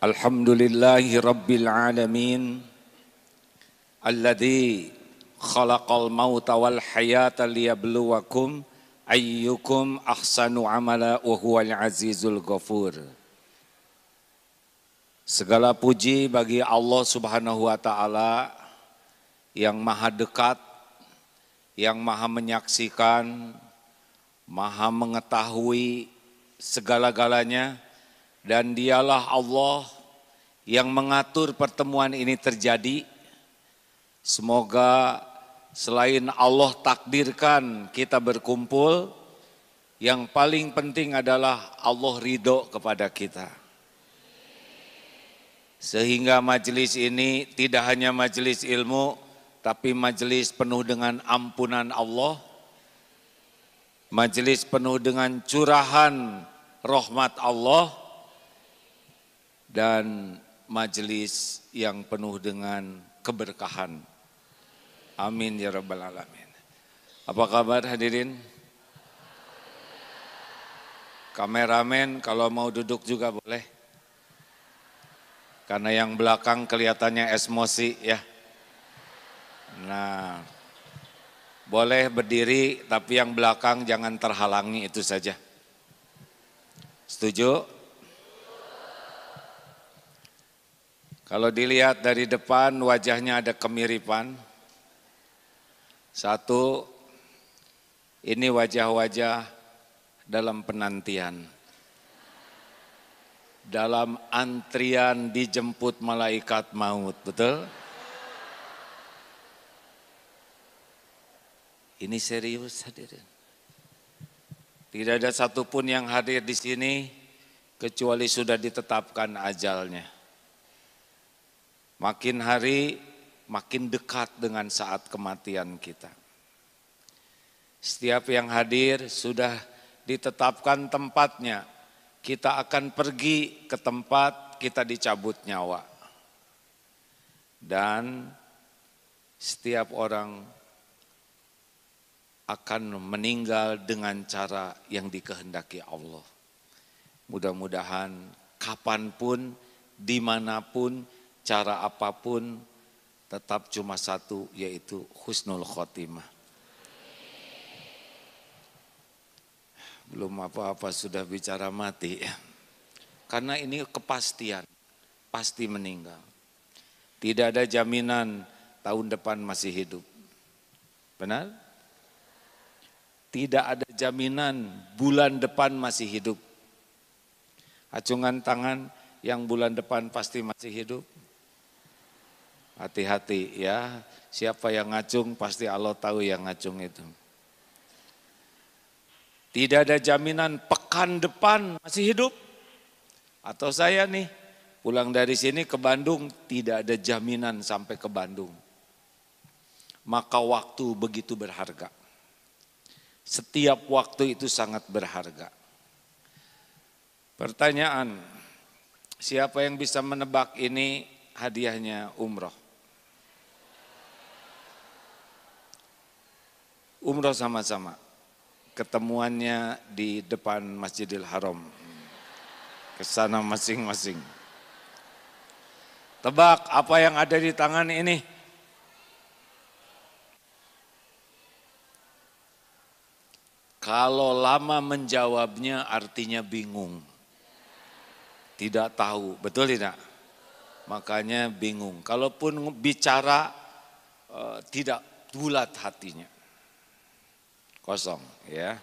Rabbil Alamin Alladhi khalaqal mauta wal hayata liyabluwakum ayyukum ahsanu amala wa huwal azizul ghafur. Segala puji bagi Allah Subhanahu wa taala yang maha dekat, yang maha menyaksikan, maha mengetahui segala-galanya dan dialah Allah yang mengatur pertemuan ini terjadi. Semoga selain Allah takdirkan kita berkumpul, yang paling penting adalah Allah ridho kepada kita. Sehingga majelis ini tidak hanya majelis ilmu, tapi majelis penuh dengan ampunan Allah, majelis penuh dengan curahan rahmat Allah, dan majelis yang penuh dengan keberkahan. Amin ya rabbal alamin. Apa kabar hadirin? Kameramen kalau mau duduk juga boleh. Karena yang belakang kelihatannya esmosi ya. Nah, boleh berdiri tapi yang belakang jangan terhalangi itu saja. Setuju? Kalau dilihat dari depan wajahnya ada kemiripan. Satu, ini wajah-wajah dalam penantian dalam antrian dijemput malaikat maut, betul? Ini serius hadirin. Tidak ada satupun yang hadir di sini kecuali sudah ditetapkan ajalnya. Makin hari makin dekat dengan saat kematian kita. Setiap yang hadir sudah ditetapkan tempatnya kita akan pergi ke tempat kita dicabut nyawa. Dan setiap orang akan meninggal dengan cara yang dikehendaki Allah. Mudah-mudahan kapan pun, di mana pun, cara apa pun, tetap cuma satu yaitu husnul khotimah. Belum apa-apa sudah bicara mati. Karena ini kepastian, pasti meninggal. Tidak ada jaminan tahun depan masih hidup. Benar? Tidak ada jaminan bulan depan masih hidup. Acungan tangan yang bulan depan pasti masih hidup. Hati-hati ya, siapa yang ngacung pasti Allah tahu yang ngacung itu. Tidak ada jaminan pekan depan masih hidup. Atau saya nih pulang dari sini ke Bandung tidak ada jaminan sampai ke Bandung. Maka waktu begitu berharga. Setiap waktu itu sangat berharga. Pertanyaan, siapa yang bisa menebak ini hadiahnya umroh? Umroh sama-sama ketemuannya di depan Masjidil Haram. Ke sana masing-masing. Tebak apa yang ada di tangan ini? Kalau lama menjawabnya artinya bingung. Tidak tahu, betul tidak? Makanya bingung. Kalaupun bicara eh, tidak bulat hatinya kosong ya.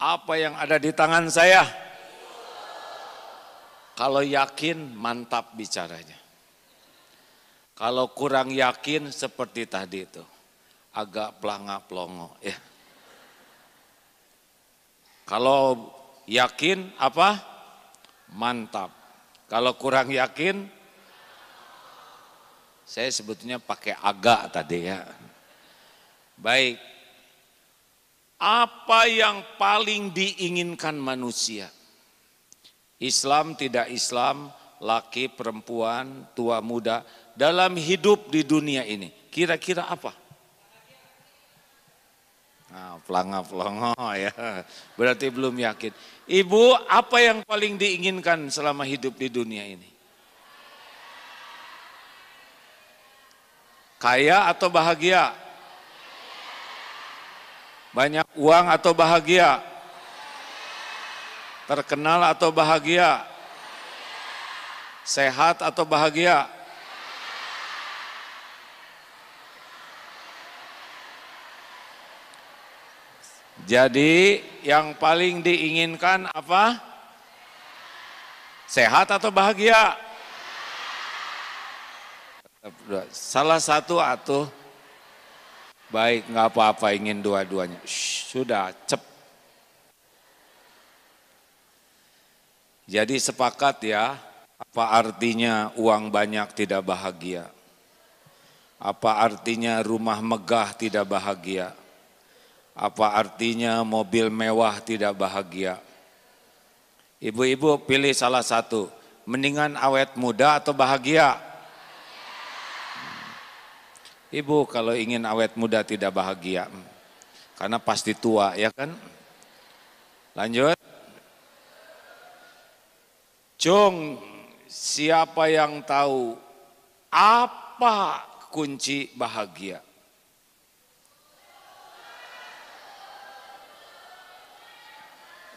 Apa yang ada di tangan saya? Kalau yakin mantap bicaranya. Kalau kurang yakin seperti tadi itu. Agak pelanga pelongo ya. Kalau yakin apa? Mantap. Kalau kurang yakin saya sebetulnya pakai agak tadi ya. Baik. Apa yang paling diinginkan manusia? Islam tidak Islam, laki, perempuan, tua, muda, dalam hidup di dunia ini. Kira-kira apa? Nah, pelanga pelongo ya. Berarti belum yakin. Ibu, apa yang paling diinginkan selama hidup di dunia ini? Kaya atau bahagia? Banyak uang atau bahagia? Terkenal atau bahagia? Sehat atau bahagia? Jadi yang paling diinginkan apa? Sehat atau bahagia? Salah satu atau baik nggak apa-apa ingin dua-duanya. Sudah cep. Jadi sepakat ya, apa artinya uang banyak tidak bahagia? Apa artinya rumah megah tidak bahagia? Apa artinya mobil mewah tidak bahagia? Ibu-ibu pilih salah satu, mendingan awet muda atau bahagia? Ibu kalau ingin awet muda tidak bahagia, karena pasti tua ya kan? Lanjut. Cung, siapa yang tahu apa kunci bahagia?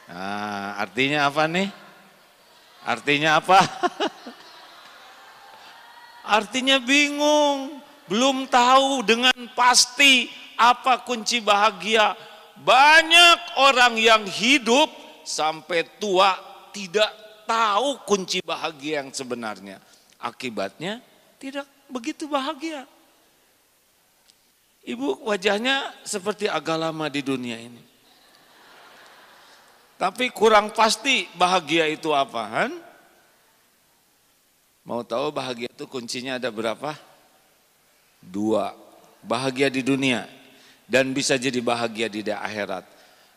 Nah, artinya apa nih? Artinya apa? artinya bingung, belum tahu dengan pasti apa kunci bahagia. Banyak orang yang hidup sampai tua tidak tahu kunci bahagia yang sebenarnya. Akibatnya tidak begitu bahagia. Ibu wajahnya seperti agak lama di dunia ini. Tapi kurang pasti bahagia itu apa? Kan? Mau tahu bahagia itu kuncinya ada berapa? Dua. Bahagia di dunia dan bisa jadi bahagia di akhirat.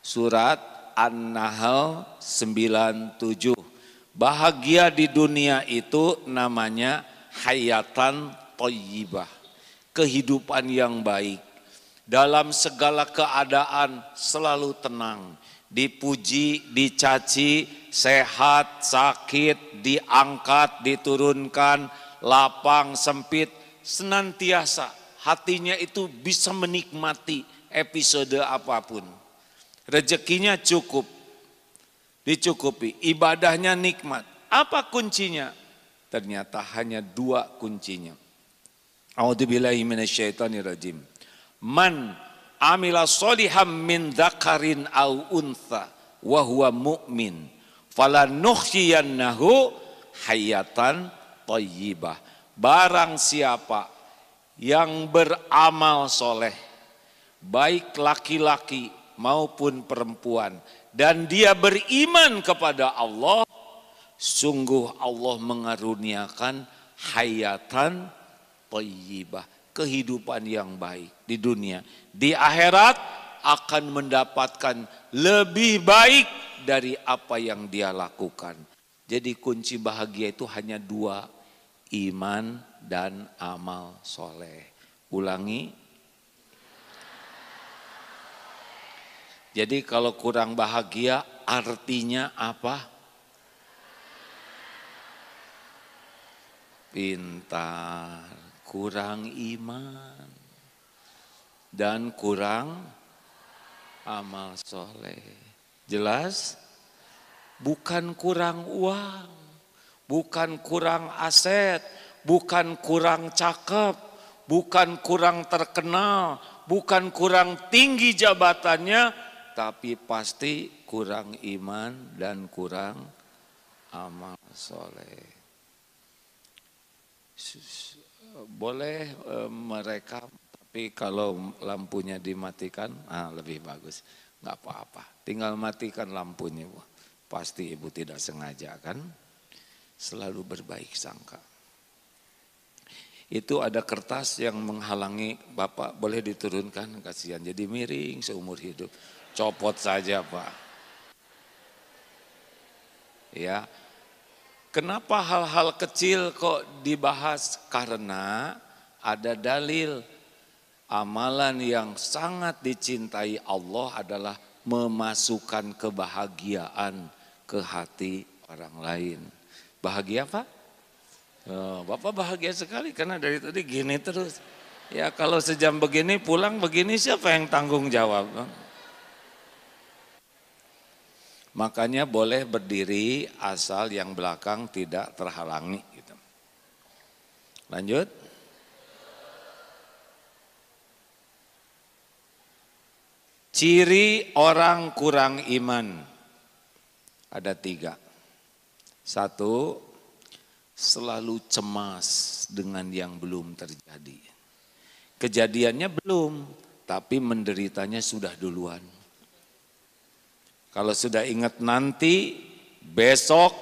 Surat An-Nahl 97. Bahagia di dunia itu namanya hayatan toyibah. Kehidupan yang baik. Dalam segala keadaan selalu tenang dipuji, dicaci, sehat, sakit, diangkat, diturunkan, lapang, sempit, senantiasa hatinya itu bisa menikmati episode apa pun. Rezekinya cukup, dicukupi, ibadahnya nikmat. Apa kuncinya? Ternyata hanya dua kuncinya. A'udzubillahi minasyaitonirrajim. Man amila soliham min dzakarin au untha wa huwa mu'min falanuhyiyannahu hayatan thayyibah barang siapa yang beramal soleh baik laki-laki maupun perempuan dan dia beriman kepada Allah sungguh Allah mengaruniakan hayatan thayyibah kehidupan yang baik di dunia. Di akhirat akan mendapatkan lebih baik dari apa yang dia lakukan. Jadi kunci bahagia itu hanya dua, iman dan amal soleh. Ulangi. Jadi kalau kurang bahagia artinya apa? Pintar kurang iman dan kurang amal soleh. Jelas? Bukan kurang uang, bukan kurang aset, bukan kurang cakep, bukan kurang terkenal, bukan kurang tinggi jabatannya, tapi pasti kurang iman dan kurang amal soleh boleh e, merekam, tapi kalau lampunya dimatikan, ah, lebih bagus. Nggak apa-apa, tinggal matikan lampunya. Pasti ibu tidak sengaja kan, selalu berbaik sangka. Itu ada kertas yang menghalangi bapak, boleh diturunkan, kasihan. Jadi miring seumur hidup, copot saja pak. Ya, Kenapa hal-hal kecil kok dibahas? Karena ada dalil. amalan yang sangat dicintai Allah adalah memasukkan kebahagiaan ke hati orang lain. Bahagia apa? Oh, Bapak bahagia sekali karena dari tadi gini terus. Ya kalau sejam begini pulang begini siapa yang tanggung jawab? Makanya boleh berdiri asal yang belakang tidak terhalangi. Gitu. Lanjut. Ciri orang kurang iman ada tiga. Satu, selalu cemas dengan yang belum terjadi. Kejadiannya belum, tapi menderitanya sudah duluan. Kalau sudah ingat nanti, besok,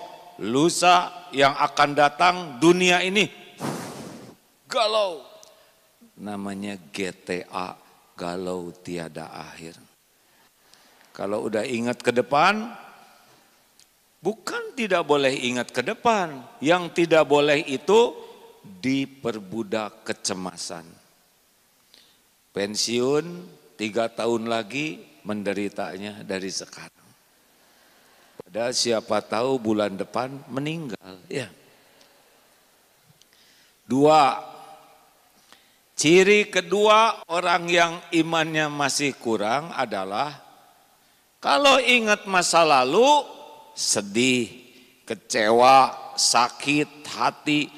lusa yang akan datang dunia ini galau. Namanya GTA, galau tiada akhir. Kalau udah ingat ke depan, bukan tidak boleh ingat ke depan. Yang tidak boleh itu diperbudak kecemasan. Pensiun tiga tahun lagi menderitanya dari sekarang. Padahal siapa tahu bulan depan meninggal. Ya. Dua, ciri kedua orang yang imannya masih kurang adalah kalau ingat masa lalu sedih, kecewa, sakit, hati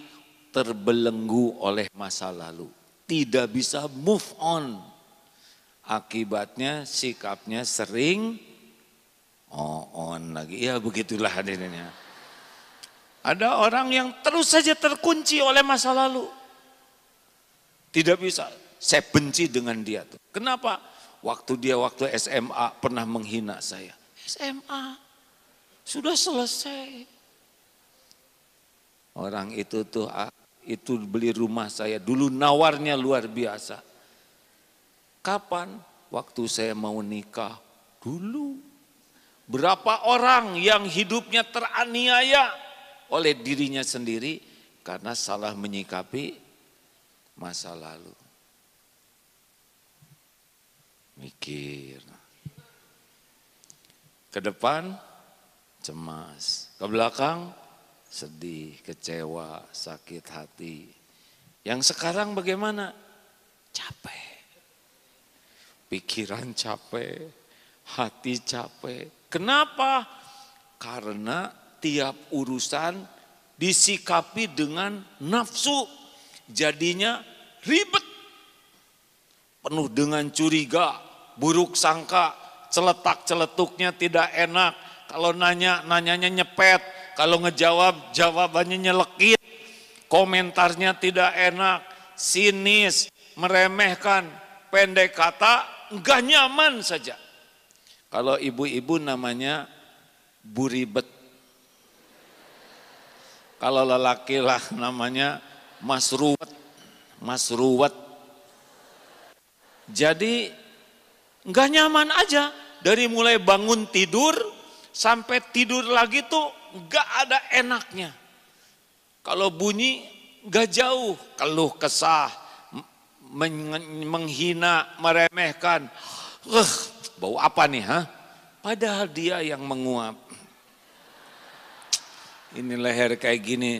terbelenggu oleh masa lalu. Tidak bisa move on. Akibatnya sikapnya sering Oh, on lagi. Ya begitulah hadirnya. Ada orang yang terus saja terkunci oleh masa lalu. Tidak bisa. Saya benci dengan dia tuh. Kenapa? Waktu dia waktu SMA pernah menghina saya. SMA sudah selesai. Orang itu tuh ah, itu beli rumah saya dulu nawarnya luar biasa. Kapan? Waktu saya mau nikah dulu Berapa orang yang hidupnya teraniaya oleh dirinya sendiri karena salah menyikapi masa lalu. Mikir. Ke depan cemas, ke belakang sedih, kecewa, sakit hati. Yang sekarang bagaimana? Capek. Pikiran capek, hati capek, Kenapa? Karena tiap urusan disikapi dengan nafsu. Jadinya ribet. Penuh dengan curiga, buruk sangka, celetak-celetuknya tidak enak. Kalau nanya, nanyanya nyepet. Kalau ngejawab, jawabannya nyelekit. Komentarnya tidak enak, sinis, meremehkan, pendek kata, enggak nyaman saja. Kalau ibu-ibu namanya buribet. Kalau lelaki lah namanya masruwet. Masruwet. Jadi nggak nyaman aja dari mulai bangun tidur sampai tidur lagi tuh nggak ada enaknya. Kalau bunyi nggak jauh, keluh kesah, menghina, meremehkan. Uh, Bau apa nih, ha? Padahal dia yang menguap. Ini leher kayak gini,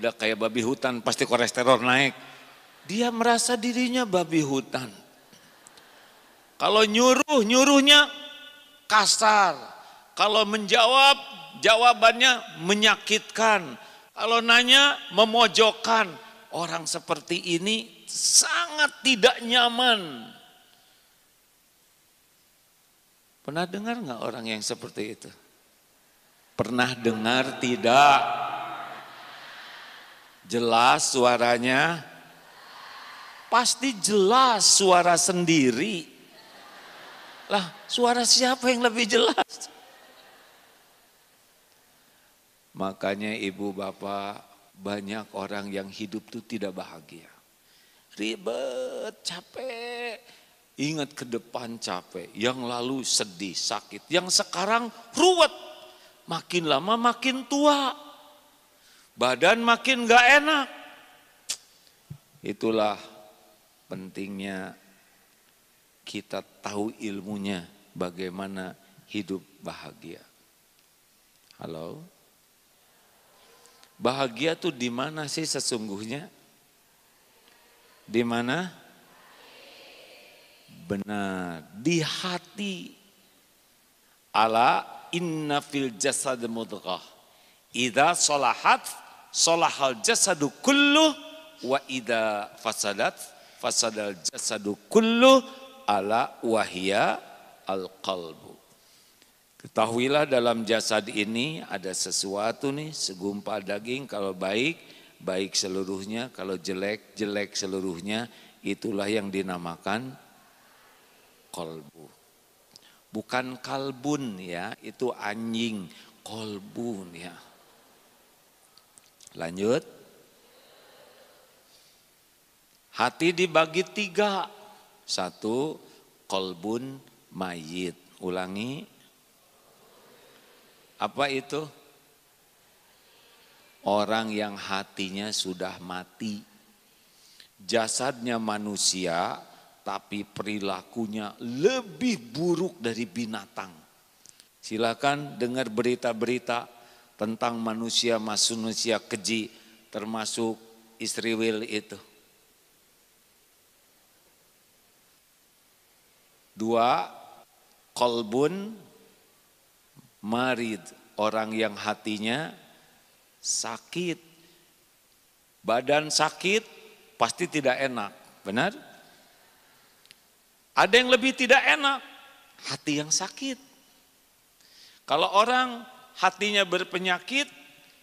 udah kayak babi hutan, pasti kolesterol naik. Dia merasa dirinya babi hutan. Kalau nyuruh, nyuruhnya kasar. Kalau menjawab, jawabannya menyakitkan. Kalau nanya, memojokkan. Orang seperti ini sangat tidak nyaman Pernah dengar nggak orang yang seperti itu? Pernah dengar tidak? Jelas suaranya? Pasti jelas suara sendiri. Lah, suara siapa yang lebih jelas? Makanya ibu bapak banyak orang yang hidup itu tidak bahagia. Ribet, capek, Ingat ke depan capek, yang lalu sedih, sakit, yang sekarang ruwet. Makin lama makin tua. Badan makin gak enak. Itulah pentingnya kita tahu ilmunya bagaimana hidup bahagia. Halo? Bahagia tuh di mana sih sesungguhnya? Di mana? Benar, di hati. Ala inna fil jasad mudghah. Idza salahat salahal jasadu kullu wa idza fasadat fasadal jasadu kullu ala wahia al qalbu. Ketahuilah dalam jasad ini ada sesuatu nih segumpal daging kalau baik baik seluruhnya kalau jelek jelek seluruhnya itulah yang dinamakan kolbu. Bukan kalbun ya, itu anjing, kolbun ya. Lanjut. Hati dibagi tiga. Satu, kolbun mayit. Ulangi. Apa itu? Orang yang hatinya sudah mati. Jasadnya manusia, tapi perilakunya lebih buruk dari binatang. Silakan dengar berita-berita tentang manusia manusia keji termasuk istri Will itu. Dua, kolbun marid, orang yang hatinya sakit. Badan sakit pasti tidak enak, benar? Ada yang lebih tidak enak, hati yang sakit. Kalau orang hatinya berpenyakit,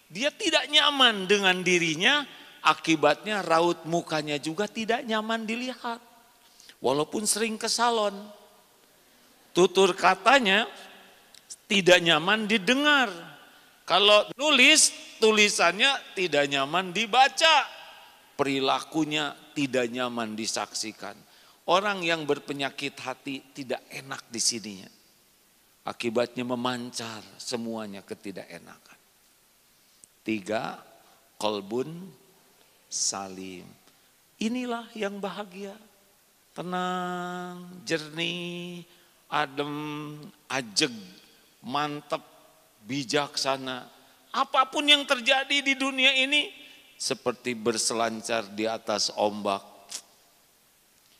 dia tidak nyaman dengan dirinya, akibatnya raut mukanya juga tidak nyaman dilihat. Walaupun sering ke salon, tutur katanya tidak nyaman didengar. Kalau nulis, tulisannya tidak nyaman dibaca. Perilakunya tidak nyaman disaksikan. Orang yang berpenyakit hati tidak enak di sininya. Akibatnya memancar semuanya ketidakenakan. Tiga, kolbun salim. Inilah yang bahagia. Tenang, jernih, adem, ajeg, mantap, bijaksana. Apa pun yang terjadi di dunia ini seperti berselancar di atas ombak.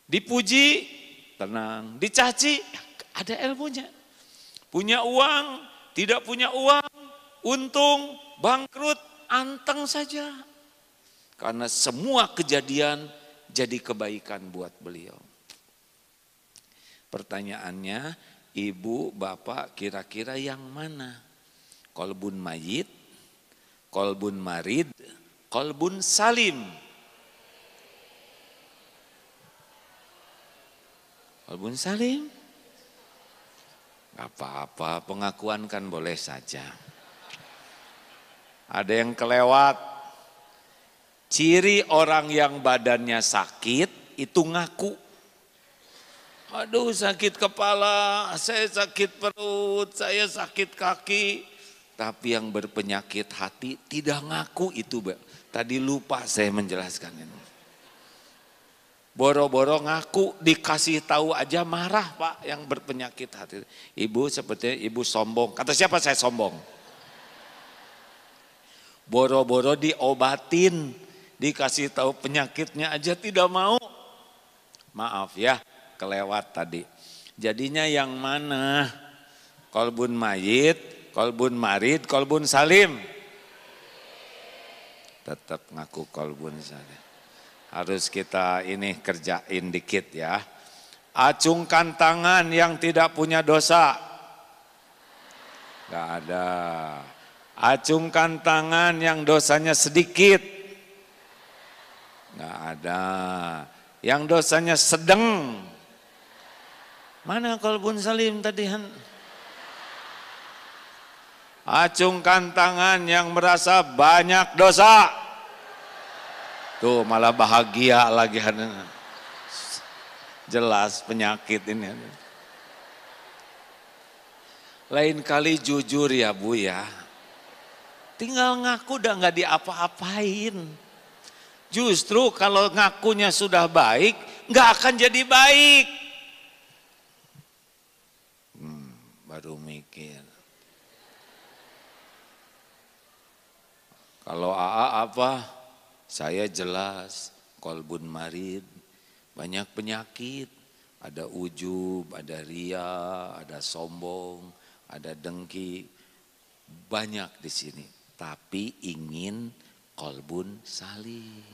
Dipuji, tenang. Dicaci, ada ilmunya. Punya uang, tidak punya uang, untung, bangkrut, anteng saja. Karena semua kejadian jadi kebaikan buat beliau. Pertanyaannya, ibu, bapak kira-kira yang mana? Kolbun mayit, kolbun marid, kolbun salim. Kolbun salim? Apa-apa, pengakuan kan boleh saja. Ada yang kelewat. Ciri orang yang badannya sakit itu ngaku. Aduh sakit kepala, saya sakit perut, saya sakit kaki. Tapi yang berpenyakit hati tidak ngaku itu. Tadi lupa saya menjelaskan ini. Boro-boro ngaku dikasih tahu aja marah pak yang berpenyakit hati. Ibu sepertinya ibu sombong. Kata siapa saya sombong? Boro-boro diobatin, dikasih tahu penyakitnya aja tidak mau. Maaf ya, kelewat tadi. Jadinya yang mana? Kolbun mayit, kolbun marid, kolbun salim. Tetap ngaku kolbun salim. Harus kita ini kerjain dikit ya. Acungkan tangan yang tidak punya dosa. Gak ada. Acungkan tangan yang dosanya sedikit. Gak ada. Yang dosanya sedang. Mana kolbun salim tadi? Acungkan tangan yang merasa banyak dosa. Tuh malah bahagia lagi. Jelas penyakit ini. Lain kali jujur ya Bu ya. Tinggal ngaku udah nggak diapa-apain. Justru kalau ngakunya sudah baik, nggak akan jadi baik. baru mikir. Kalau AA apa? Saya jelas, kolbun marid, banyak penyakit. Ada ujub, ada ria, ada sombong, ada dengki. Banyak di sini, tapi ingin kolbun salim.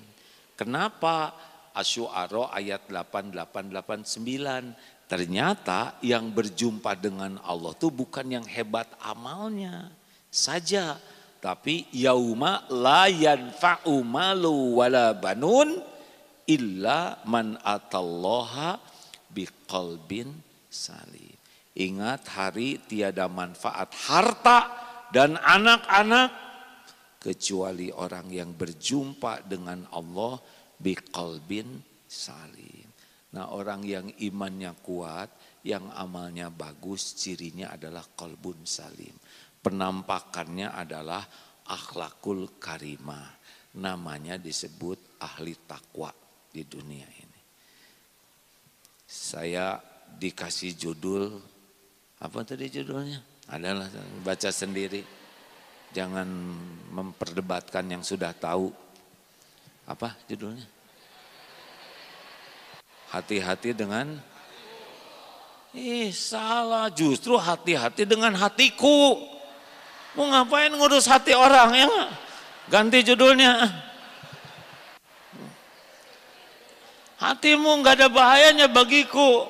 Kenapa? Asyuaro ayat 8889 Ternyata yang berjumpa dengan Allah itu bukan yang hebat amalnya saja. Tapi yauma la yanfa'u malu wala banun illa man atallaha biqalbin salim. Ingat hari tiada manfaat harta dan anak-anak kecuali orang yang berjumpa dengan Allah biqalbin salim. Nah orang yang imannya kuat, yang amalnya bagus, cirinya adalah kolbun salim. Penampakannya adalah akhlakul karimah. Namanya disebut ahli takwa di dunia ini. Saya dikasih judul, apa tadi judulnya? Adalah baca sendiri. Jangan memperdebatkan yang sudah tahu. Apa judulnya? Hati-hati dengan Eh salah, justru hati-hati dengan hatiku. Mau ngapain ngurus hati orang ya? Ganti judulnya. Hatimu nggak ada bahayanya bagiku.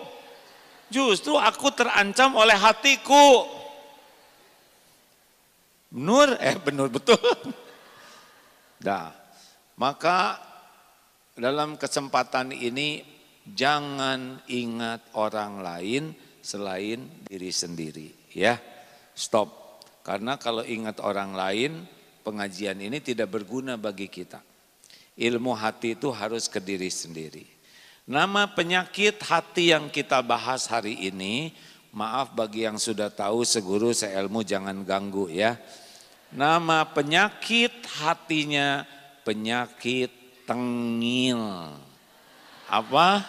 Justru aku terancam oleh hatiku. Nur, eh benar betul. Dah, maka dalam kesempatan ini jangan ingat orang lain selain diri sendiri ya. Stop. Karena kalau ingat orang lain, pengajian ini tidak berguna bagi kita. Ilmu hati itu harus ke diri sendiri. Nama penyakit hati yang kita bahas hari ini, maaf bagi yang sudah tahu seguru seilmu jangan ganggu ya. Nama penyakit hatinya penyakit tengil. Apa?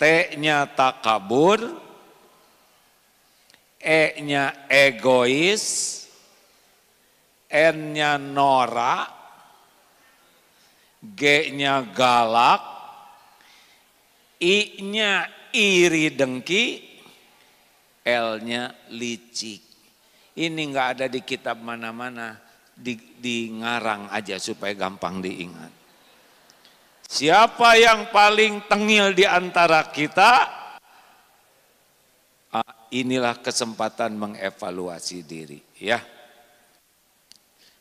T-nya takabur, E-nya egois, N-nya norak, G-nya galak, I-nya iri dengki, L-nya licik. Ini nggak ada di kitab mana-mana, di, di ngarang aja supaya gampang diingat. Siapa yang paling tengil di antara kita? Ah, inilah kesempatan mengevaluasi diri, ya.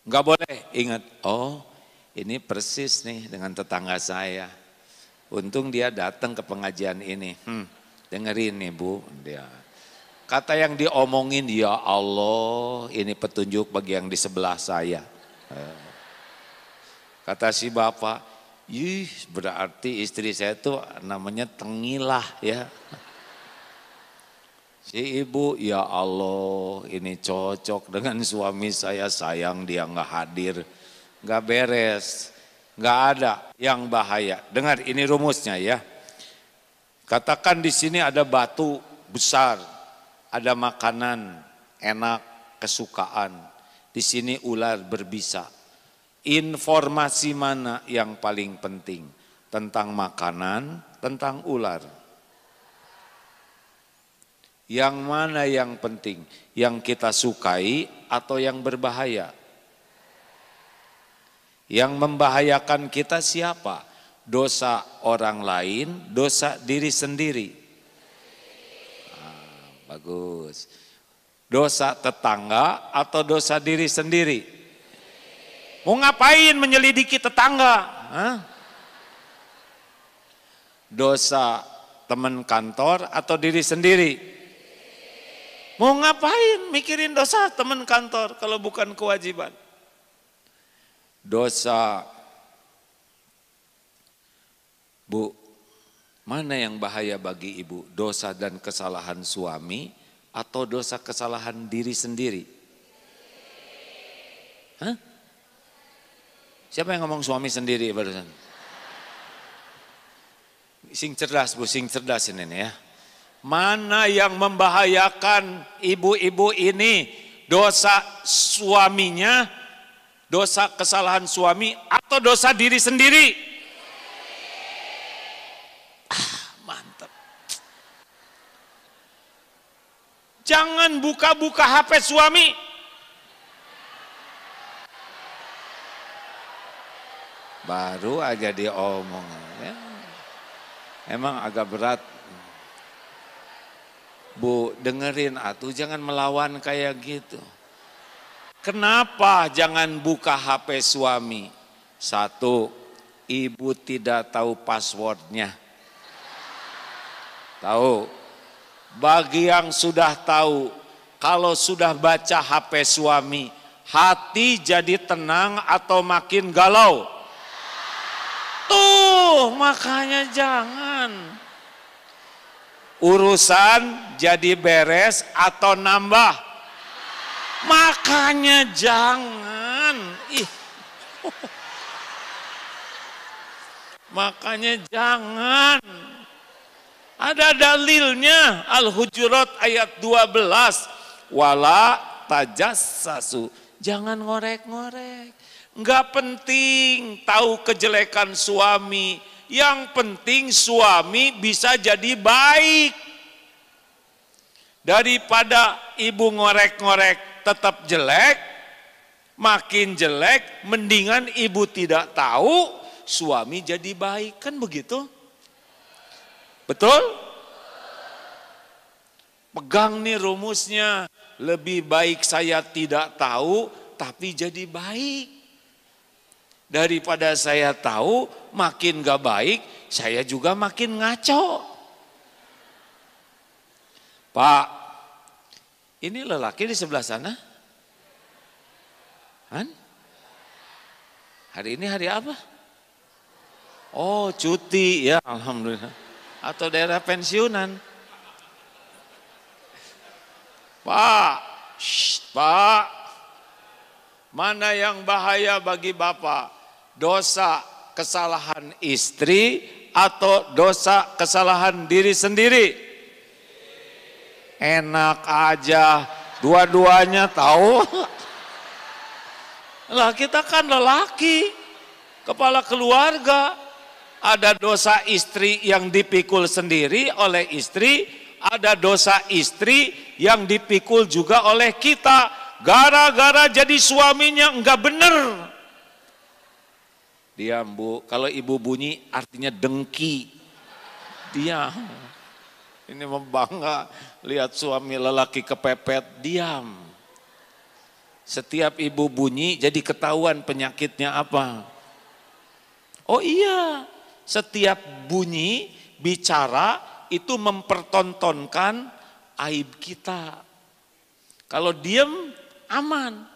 Enggak boleh ingat, oh ini persis nih dengan tetangga saya. Untung dia datang ke pengajian ini. Hmm, dengerin nih Bu, dia. Kata yang diomongin, ya Allah, ini petunjuk bagi yang di sebelah saya. Eh. Kata si bapak, Ih, berarti istri saya itu namanya tengilah ya. Si ibu, ya Allah ini cocok dengan suami saya sayang dia nggak hadir. nggak beres, nggak ada yang bahaya. Dengar ini rumusnya ya. Katakan di sini ada batu besar, ada makanan enak, kesukaan. Di sini ular berbisa informasi mana yang paling penting tentang makanan, tentang ular. Yang mana yang penting? Yang kita sukai atau yang berbahaya? Yang membahayakan kita siapa? Dosa orang lain, dosa diri sendiri. Ah, bagus. Dosa tetangga atau dosa diri sendiri? Mau ngapain menyelidiki tetangga? Hah? Dosa teman kantor atau diri sendiri? Mau ngapain mikirin dosa teman kantor kalau bukan kewajiban? Dosa Bu, mana yang bahaya bagi ibu? Dosa dan kesalahan suami atau dosa kesalahan diri sendiri? Hah? Siapa yang ngomong suami sendiri barusan? Sing cerdas bu, sing cerdas ini ya. Mana yang membahayakan ibu-ibu ini? dosa suaminya, dosa kesalahan suami atau dosa diri sendiri? Ah, mantap. Jangan buka-buka HP suami. Baru aja diomong. Ya. Emang agak berat Bu, dengerin atuh jangan melawan kayak gitu. Kenapa jangan buka HP suami? Satu, ibu tidak tahu passwordnya. Tahu? Bagi yang sudah tahu, kalau sudah baca HP suami, hati jadi tenang atau makin galau? Tuh, makanya jangan. Urusan jadi beres atau nambah? Makanya jangan. Ih. Makanya jangan. Ada dalilnya. Al-Hujurat ayat 12 wala tajassasu. Jangan ngorek-ngorek enggak penting tahu kejelekan suami yang penting suami bisa jadi baik. Daripada ibu ngorek-ngorek tetap jelek, makin jelek, mendingan ibu tidak tahu, suami jadi baik. Kan begitu? Betul? Pegang nih rumusnya, lebih baik saya tidak tahu, tapi jadi baik. Daripada saya tahu makin gak baik, saya juga makin ngaco. Pak, ini lelaki di sebelah sana? Han? Hari ini hari apa? Oh cuti ya Alhamdulillah. Atau daerah pensiunan. Pak, shh, Pak, mana yang bahaya bagi Bapak? Dosa kesalahan istri atau dosa kesalahan diri sendiri? Enak aja, dua-duanya tahu. Lah kita kan lelaki, kepala keluarga, ada dosa istri yang dipikul sendiri oleh istri, ada dosa istri yang dipikul juga oleh kita. Gara-gara jadi suaminya enggak benar. Diam bu, kalau ibu bunyi artinya dengki. Diam. Ini membangga lihat suami lelaki kepepet, diam. Setiap ibu bunyi jadi ketahuan penyakitnya apa. Oh iya, setiap bunyi bicara itu mempertontonkan aib kita. Kalau diam aman.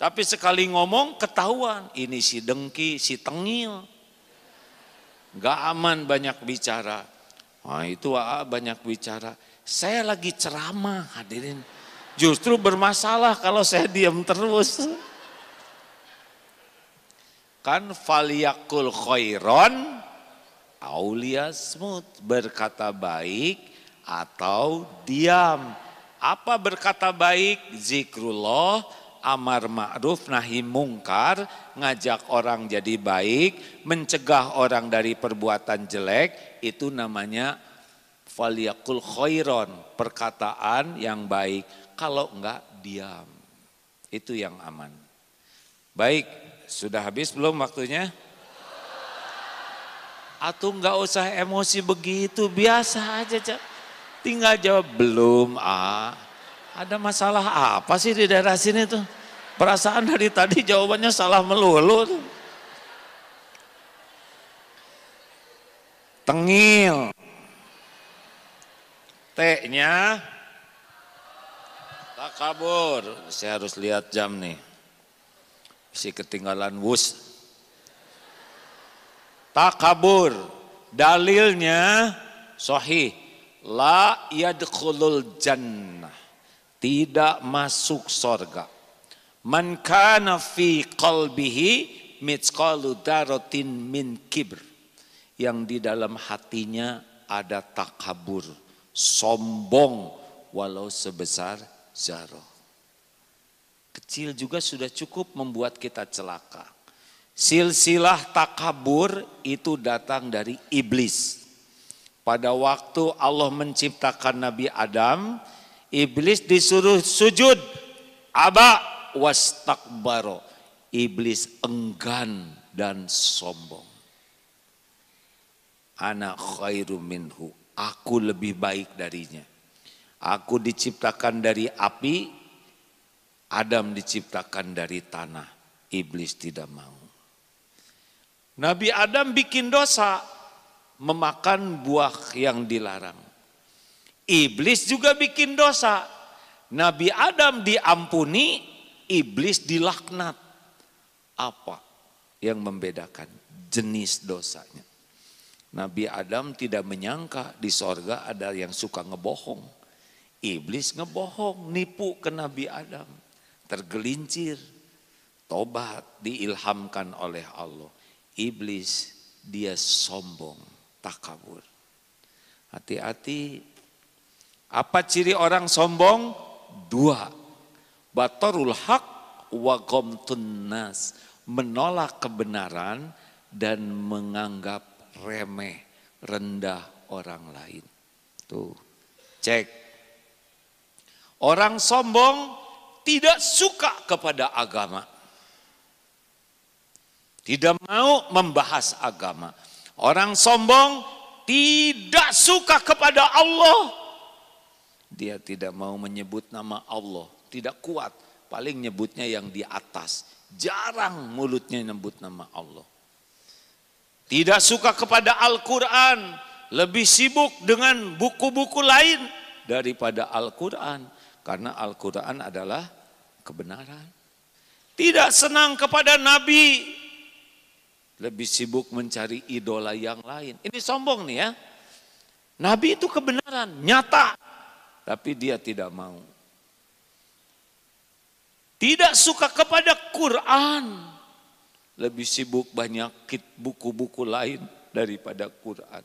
Tapi sekali ngomong ketahuan, ini si dengki, si tengil. Gak aman banyak bicara. Wah itu ah, banyak bicara. Saya lagi ceramah hadirin. Justru bermasalah kalau saya diam terus. Kan faliyakul khairon smooth berkata baik atau diam. Apa berkata baik? Zikrullah, amar ma'ruf nahi mungkar, ngajak orang jadi baik, mencegah orang dari perbuatan jelek, itu namanya faliyakul khairon, perkataan yang baik. Kalau enggak diam. Itu yang aman. Baik, sudah habis belum waktunya? Atau enggak usah emosi begitu, biasa aja. Tinggal jawab belum, ah ada masalah apa sih di daerah sini tuh? Perasaan dari tadi jawabannya salah melulu tuh. Tengil. T-nya tak kabur. Saya harus lihat jam nih. Si ketinggalan wus. Tak kabur. Dalilnya sahih. La yadkhulul jannah tidak masuk sorga. Man kana fi qalbihi mitsqalu darotin min kibr. Yang di dalam hatinya ada takabur, sombong walau sebesar zarah. Kecil juga sudah cukup membuat kita celaka. Silsilah takabur itu datang dari iblis. Pada waktu Allah menciptakan Nabi Adam, iblis disuruh sujud. Aba wastakbaro. Iblis enggan dan sombong. Anak khairu minhu. Aku lebih baik darinya. Aku diciptakan dari api, Adam diciptakan dari tanah, iblis tidak mau. Nabi Adam bikin dosa, memakan buah yang dilarang. Iblis juga bikin dosa. Nabi Adam diampuni, iblis dilaknat. Apa yang membedakan jenis dosanya? Nabi Adam tidak menyangka di sorga ada yang suka ngebohong. Iblis ngebohong, nipu ke Nabi Adam tergelincir, tobat, diilhamkan oleh Allah. Iblis dia sombong, takabur. Hati-hati. Apa ciri orang sombong? Dua. Batarul haq wa nas. Menolak kebenaran dan menganggap remeh, rendah orang lain. Tuh, cek. Orang sombong tidak suka kepada agama. Tidak mau membahas agama. Orang sombong tidak suka kepada Allah. Dia tidak mau menyebut nama Allah. Tidak kuat. Paling nyebutnya yang di atas. Jarang mulutnya nyebut nama Allah. Tidak suka kepada Al-Quran. Lebih sibuk dengan buku-buku lain daripada Al-Quran. Karena Al-Quran adalah kebenaran. Tidak senang kepada Nabi. Lebih sibuk mencari idola yang lain. Ini sombong nih ya. Nabi itu kebenaran, nyata. Tapi dia tidak mau. Tidak suka kepada Quran. Lebih sibuk banyak buku-buku lain daripada Quran.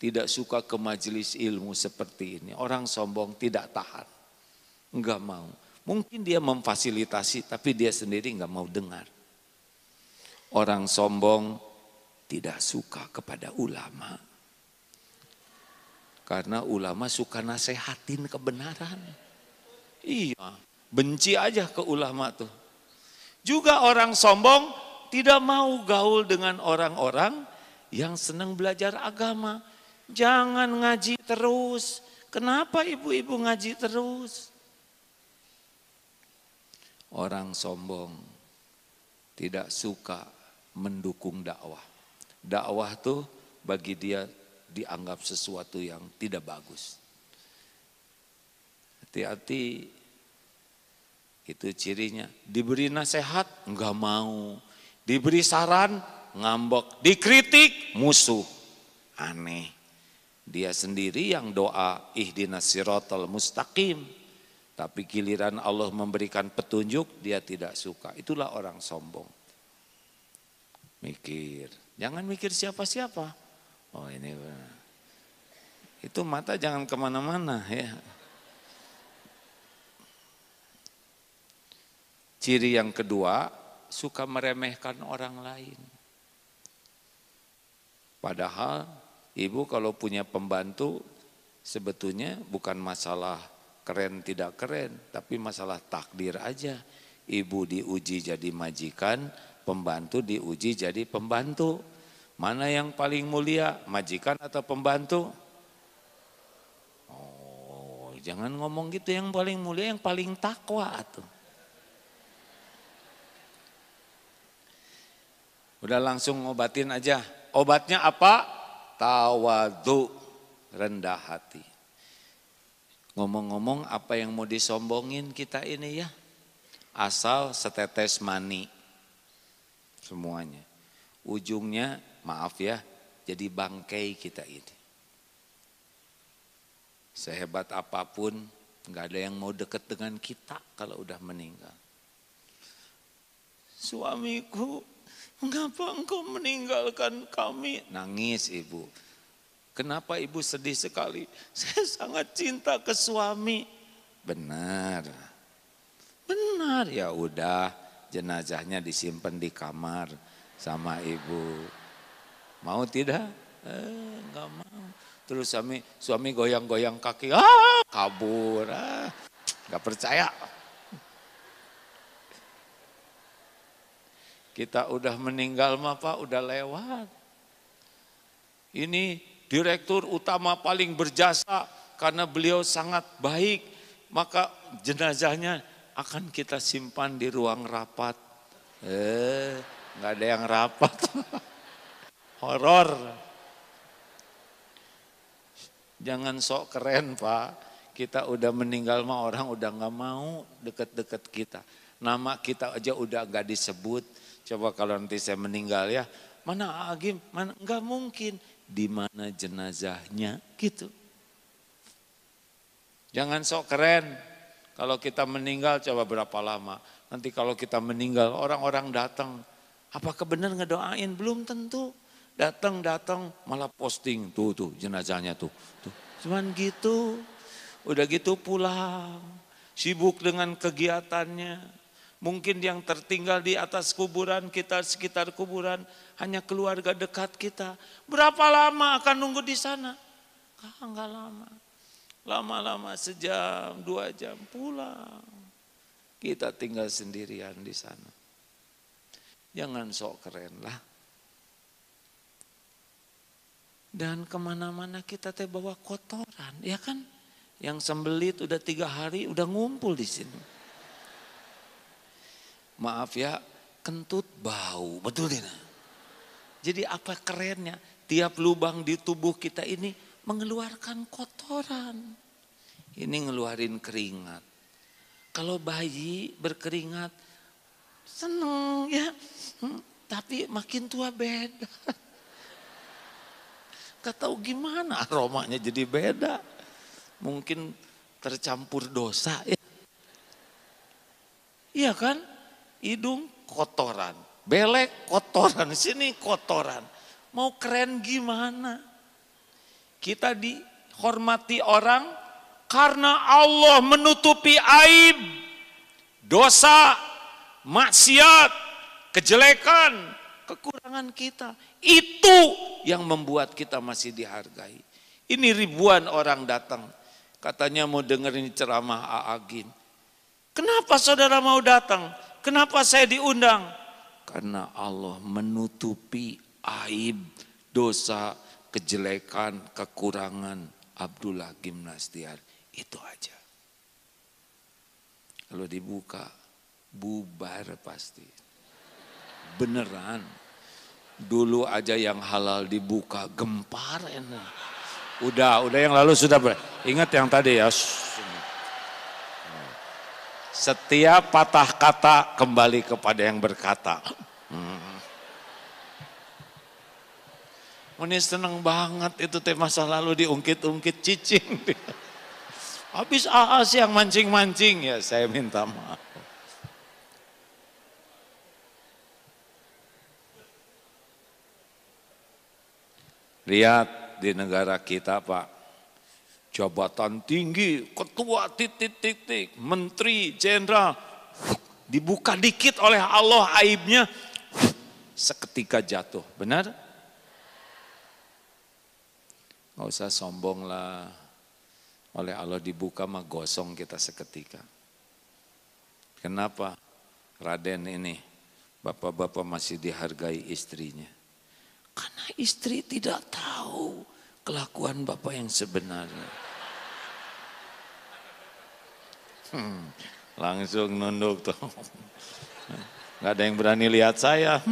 Tidak suka ke majelis ilmu seperti ini. Orang sombong tidak tahan. Enggak mau. Mungkin dia memfasilitasi tapi dia sendiri nggak mau dengar. Orang sombong tidak suka kepada ulama. Karena ulama suka nasehatin kebenaran. Iya, benci aja ke ulama tuh. Juga orang sombong tidak mau gaul dengan orang-orang yang senang belajar agama. Jangan ngaji terus. Kenapa ibu-ibu ngaji terus? Orang sombong tidak suka mendukung dakwah. Dakwah tuh bagi dia dianggap sesuatu yang tidak bagus. Hati-hati itu cirinya. Diberi nasihat enggak mau. Diberi saran ngambek. Dikritik musuh. Aneh. Dia sendiri yang doa ihdinas siratal mustaqim. Tapi giliran Allah memberikan petunjuk, dia tidak suka. Itulah orang sombong. Mikir, jangan mikir siapa-siapa. Oh ini, itu mata jangan ke mana-mana ya. Ciri yang kedua, suka meremehkan orang lain. Padahal ibu kalau punya pembantu sebetulnya bukan masalah keren tidak keren, tapi masalah takdir aja. Ibu diuji jadi majikan, pembantu diuji jadi pembantu. Mana yang paling mulia, majikan atau pembantu? Oh, jangan ngomong gitu yang paling mulia, yang paling takwa tuh. Udah langsung ngobatin aja. Obatnya apa? Tawadu, rendah hati. Ngomong-ngomong apa yang mau disombongin kita ini ya? Asal setetes mani. Semuanya. Ujungnya maaf ya, jadi bangkai kita ini. Sehebat apa pun, nggak ada yang mau deket dengan kita kalau udah meninggal. Suamiku, mengapa engkau meninggalkan kami? Nangis ibu Kenapa ibu sedih sekali? Saya sangat cinta ke suami. Benar. Benar. Ya udah, jenazahnya disimpan di kamar sama ibu. Mau tidak? Eh, enggak mau. Terus suami suami goyang-goyang kaki, ah kabur, ah nggak percaya. Kita udah meninggal mah Pak, udah lewat. Ini direktur utama paling berjasa karena beliau sangat baik, maka jenazahnya akan kita simpan di ruang rapat. Eh, nggak ada yang rapat. Horor. Jangan sok keren Pak. Kita udah meninggal mah orang udah nggak mau deket-deket kita. Nama kita aja udah nggak disebut. Coba kalau nanti saya meninggal ya, mana Agim? Mana nggak mungkin. Di mana jenazahnya gitu. Jangan sok keren. Kalau kita meninggal coba berapa lama. Nanti kalau kita meninggal orang-orang datang. Apakah benar ngedoain? Belum tentu. Datang-datang malah posting. Tuh, tuh jenazahnya tuh. tuh. Cuman gitu. Udah gitu pulang. Sibuk dengan kegiatannya. Mungkin yang tertinggal di atas kuburan kita, sekitar kuburan, hanya keluarga dekat kita. Berapa lama akan nunggu di sana? Ah, enggak lama. Lama-lama sejam, dua jam pulang. Kita tinggal sendirian di sana. Jangan sok keren lah. Dan ke mana-mana kita teh bawa kotoran, ya kan? Yang sembelit udah tiga hari udah ngumpul di sini. Maaf ya, kentut bau, betul tidak? Jadi apa kerennya? Tiap lubang di tubuh kita ini mengeluarkan kotoran. Ini ngeluarin keringat. Kalau bayi berkeringat, seneng ya. Hmm, tapi makin tua beda. Gak tahu gimana aromanya jadi beda. Mungkin tercampur dosa ya. Iya kan? Hidung kotoran, belek kotoran, sini kotoran. Mau keren gimana? Kita dihormati orang karena Allah menutupi aib, dosa, maksiat, kejelekan, kekurangan kita. Itu yang membuat kita masih dihargai. Ini ribuan orang datang. Katanya mau dengerin ceramah Aagin. Kenapa saudara mau datang? Kenapa saya diundang? Karena Allah menutupi aib, dosa, kejelekan, kekurangan Abdullah Gimnastiar. Itu aja. Kalau dibuka, bubar pasti. Beneran. Dulu aja yang halal dibuka, gempar enak. Udah, udah yang lalu sudah ber... Ingat yang tadi ya. Setiap patah kata kembali kepada yang berkata. Hmm. Ini seneng banget itu teh masa lalu diungkit-ungkit cicing. Habis AA sih yang mancing-mancing ya saya minta maaf. Lihat di negara kita Pak, jabatan tinggi, ketua titik-titik, menteri, jenderal, dibuka dikit oleh Allah aibnya, seketika jatuh. Benar? Gak usah sombong lah. Oleh Allah dibuka mah gosong kita seketika. Kenapa? Raden ini, bapak-bapak masih dihargai istrinya. Karena istri tidak tahu kelakuan bapak yang sebenarnya. Hmm, langsung nunduk tuh. Gak ada yang berani lihat saya.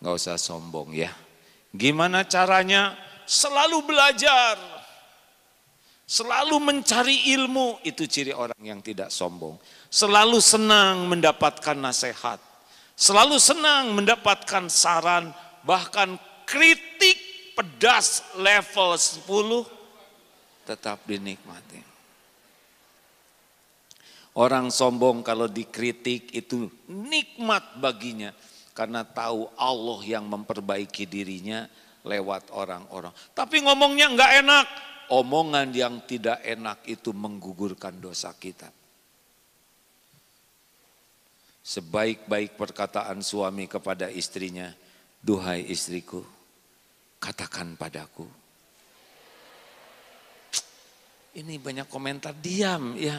Gak usah sombong ya. Gimana caranya? Selalu belajar. Selalu mencari ilmu. Itu ciri orang yang tidak sombong. Selalu senang mendapatkan nasihat selalu senang mendapatkan saran, bahkan kritik pedas level 10 tetap dinikmati. Orang sombong kalau dikritik itu nikmat baginya karena tahu Allah yang memperbaiki dirinya lewat orang-orang. Tapi ngomongnya enggak enak, omongan yang tidak enak itu menggugurkan dosa kita. Sebaik-baik perkataan suami kepada istrinya, duhai istriku, katakan padaku. Ini banyak komentar diam ya.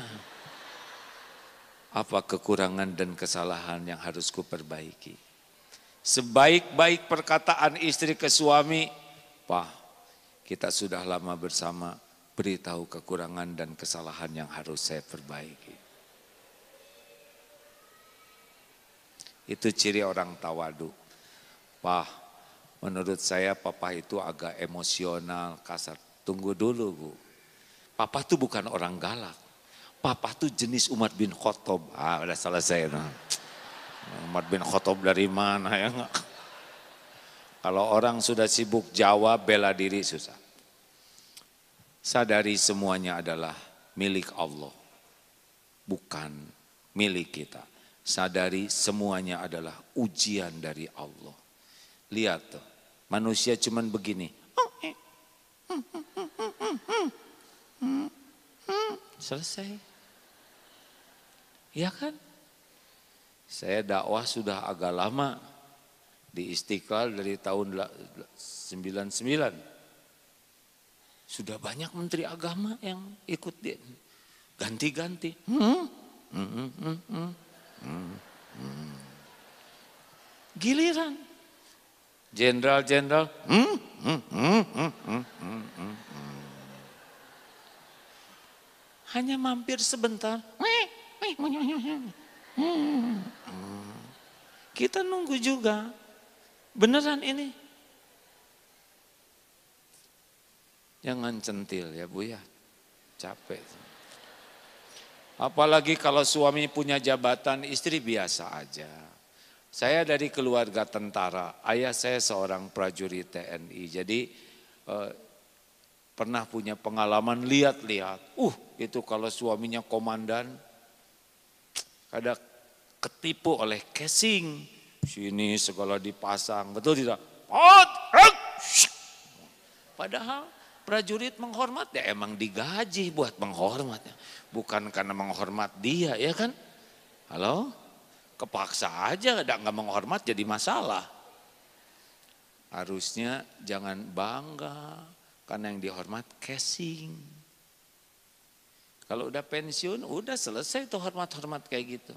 Apa kekurangan dan kesalahan yang harus kuperbaiki? Sebaik-baik perkataan istri ke suami, Pak, kita sudah lama bersama, beritahu kekurangan dan kesalahan yang harus saya perbaiki. Itu ciri orang tawadu. Pak, menurut saya papa itu agak emosional, kasar. Tunggu dulu bu. Papa itu bukan orang galak. Papa itu jenis Umar bin Khattab. Ah, udah selesai. Nah. Umar bin Khattab dari mana ya? Kalau orang sudah sibuk jawab bela diri susah. Sadari semuanya adalah milik Allah. Bukan milik kita sadari semuanya adalah ujian dari Allah. Lihat tuh, manusia cuman begini. Selesai. Ya kan? Saya dakwah sudah agak lama di Istiqlal dari tahun 99. Sudah banyak menteri agama yang ikut dia. Ganti-ganti. Hmm, hmm, hmm, hmm, hmm. Giliran. Jenderal-jenderal. Hanya mampir sebentar. Kita nunggu juga. Beneran ini. Jangan centil ya Bu ya. Capek. Apalagi kalau suami punya jabatan, istri biasa aja. Saya dari keluarga tentara, ayah saya seorang prajurit TNI. Jadi eh, pernah punya pengalaman lihat-lihat. Uh, itu kalau suaminya komandan, ada ketipu oleh casing. Sini segala dipasang, betul tidak? Padahal prajurit menghormat ya emang digaji buat menghormatnya bukan karena menghormat dia ya kan? Halo? Kepaksa aja nggak menghormat jadi masalah. Harusnya jangan bangga karena yang dihormat casing. Kalau udah pensiun udah selesai tuh hormat-hormat kayak gitu.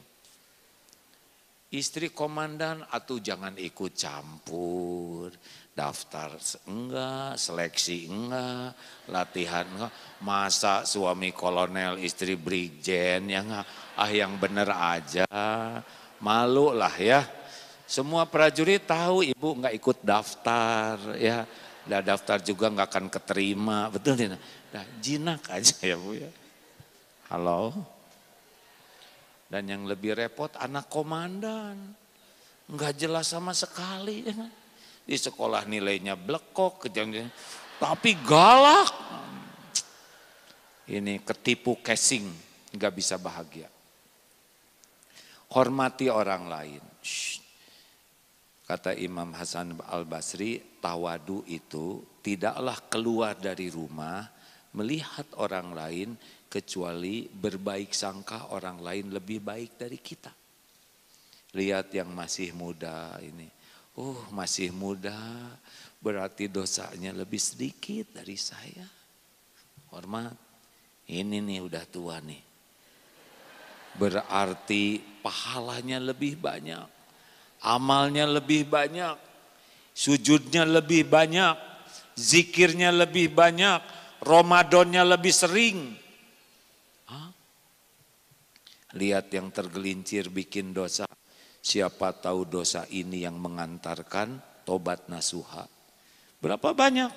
Istri komandan atau jangan ikut campur daftar enggak, seleksi enggak, latihan enggak. Masa suami kolonel, istri brigjen yang ah yang bener aja. Malu lah ya. Semua prajurit tahu ibu enggak ikut daftar ya. Dah daftar juga enggak akan keterima, betul tidak? Nah, jinak aja ya bu ya. Halo. Dan yang lebih repot anak komandan. Enggak jelas sama sekali ya kan? Di sekolah nilainya blekok, tapi galak. Ini ketipu casing, nggak bisa bahagia. Hormati orang lain. Shh. Kata Imam Hasan al-Basri, tawadu itu tidaklah keluar dari rumah melihat orang lain kecuali berbaik sangka orang lain lebih baik dari kita. Lihat yang masih muda ini Oh masih muda, berarti dosanya lebih sedikit dari saya. Hormat, ini nih udah tua nih. Berarti pahalanya lebih banyak, amalnya lebih banyak, sujudnya lebih banyak, zikirnya lebih banyak, Ramadannya lebih sering. Lihat yang tergelincir bikin dosa, Siapa tahu dosa ini yang mengantarkan tobat nasuha. Berapa banyak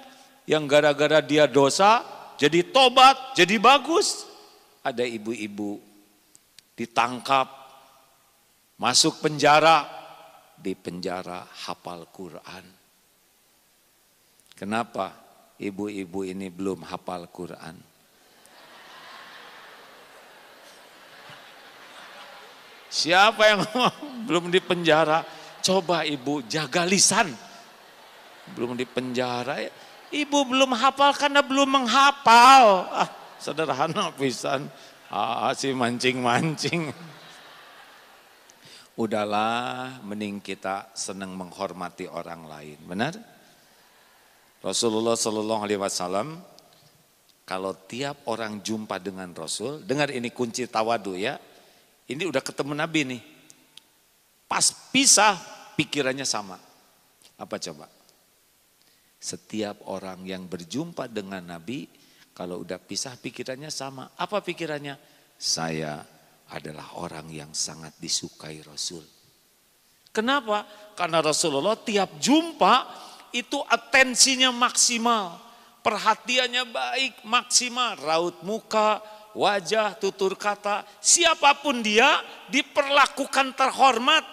yang gara-gara dia dosa jadi tobat, jadi bagus. Ada ibu-ibu ditangkap, masuk penjara, di penjara hafal Quran. Kenapa ibu-ibu ini belum hafal Quran? Siapa yang belum di penjara? Coba ibu jaga lisan. Belum di penjara ya. Ibu belum hafal karena belum menghafal. Ah, sederhana pisan. Ah, si mancing-mancing. Udahlah, mending kita senang menghormati orang lain. Benar? Rasulullah Shallallahu Alaihi Wasallam kalau tiap orang jumpa dengan Rasul, dengar ini kunci tawadu ya. Ini udah ketemu Nabi nih. Pas pisah, pikirannya sama. Apa coba? Setiap orang yang berjumpa dengan Nabi, kalau udah pisah pikirannya sama. Apa pikirannya? Saya adalah orang yang sangat disukai Rasul. Kenapa? Karena Rasulullah tiap jumpa itu atensinya maksimal. Perhatiannya baik, maksimal. Raut muka, wajah, tutur kata. Siapa pun dia diperlakukan terhormat.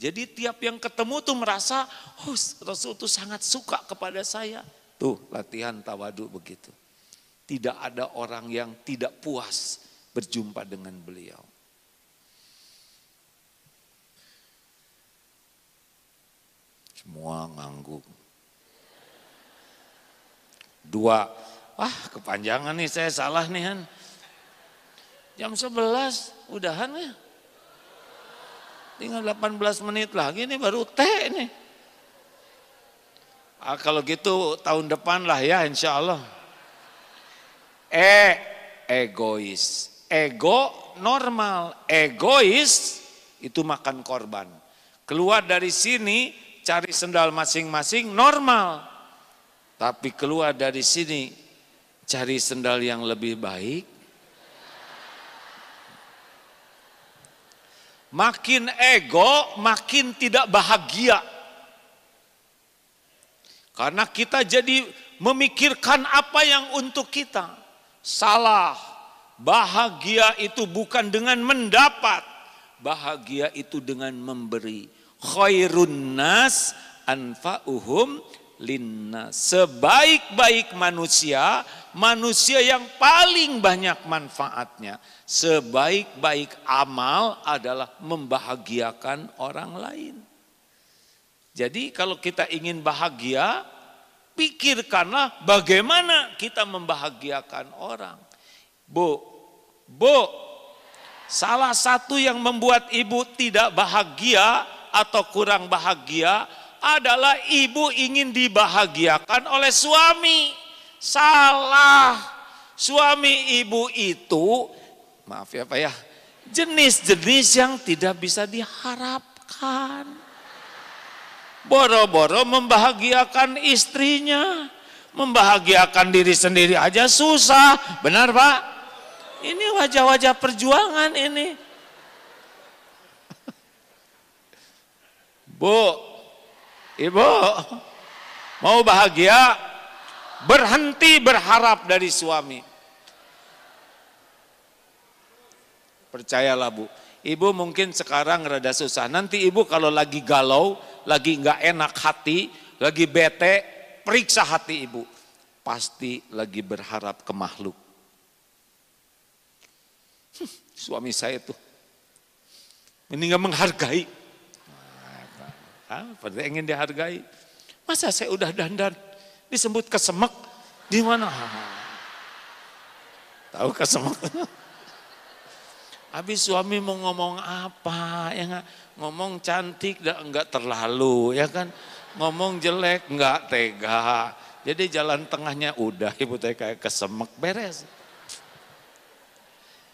Jadi tiap yang ketemu tuh merasa, oh Rasul tuh sangat suka kepada saya. Tuh latihan tawadu begitu. Tidak ada orang yang tidak puas berjumpa dengan beliau. Semua ngangguk. Dua, wah kepanjangan nih saya salah nih Han. Jam 11 udahan ya. Tinggal 18 menit lagi nih baru teh nih. Ah, kalau gitu tahun depan lah ya insya Allah. E, egois. Ego normal, egois itu makan korban. Keluar dari sini cari sendal masing-masing normal. Tapi keluar dari sini cari sendal yang lebih baik. Makin ego, makin tidak bahagia. Karena kita jadi memikirkan apa yang untuk kita. Salah. Bahagia itu bukan dengan mendapat. Bahagia itu dengan memberi khairun nas anfa'uhum linna. Sebaik-baik manusia, manusia yang paling banyak manfaatnya. Sebaik-baik amal adalah membahagiakan orang lain. Jadi kalau kita ingin bahagia, pikirkanlah bagaimana kita membahagiakan orang. Bu, bu, salah satu yang membuat ibu tidak bahagia atau kurang bahagia adalah ibu ingin dibahagiakan oleh suami. Salah. Suami ibu itu, maaf ya Pak ya, jenis-jenis yang tidak bisa diharapkan. Boro-boro membahagiakan istrinya, membahagiakan diri sendiri aja susah. Benar Pak? Ini wajah-wajah perjuangan ini. Bu, ibu, mau bahagia, berhenti berharap dari suami. Percayalah bu, ibu mungkin sekarang rada susah. Nanti ibu kalau lagi galau, lagi nggak enak hati, lagi bete, periksa hati ibu. Pasti lagi berharap ke makhluk. Suami saya tuh, ini nggak menghargai apa? Ingin dihargai. Masa saya udah dandan disebut kesemek di mana? Tahu kesemek? Habis suami mau ngomong apa ya enggak? Ngomong cantik enggak terlalu ya kan? Ngomong jelek enggak tega. Jadi jalan tengahnya udah ibu teh kayak kesemek beres.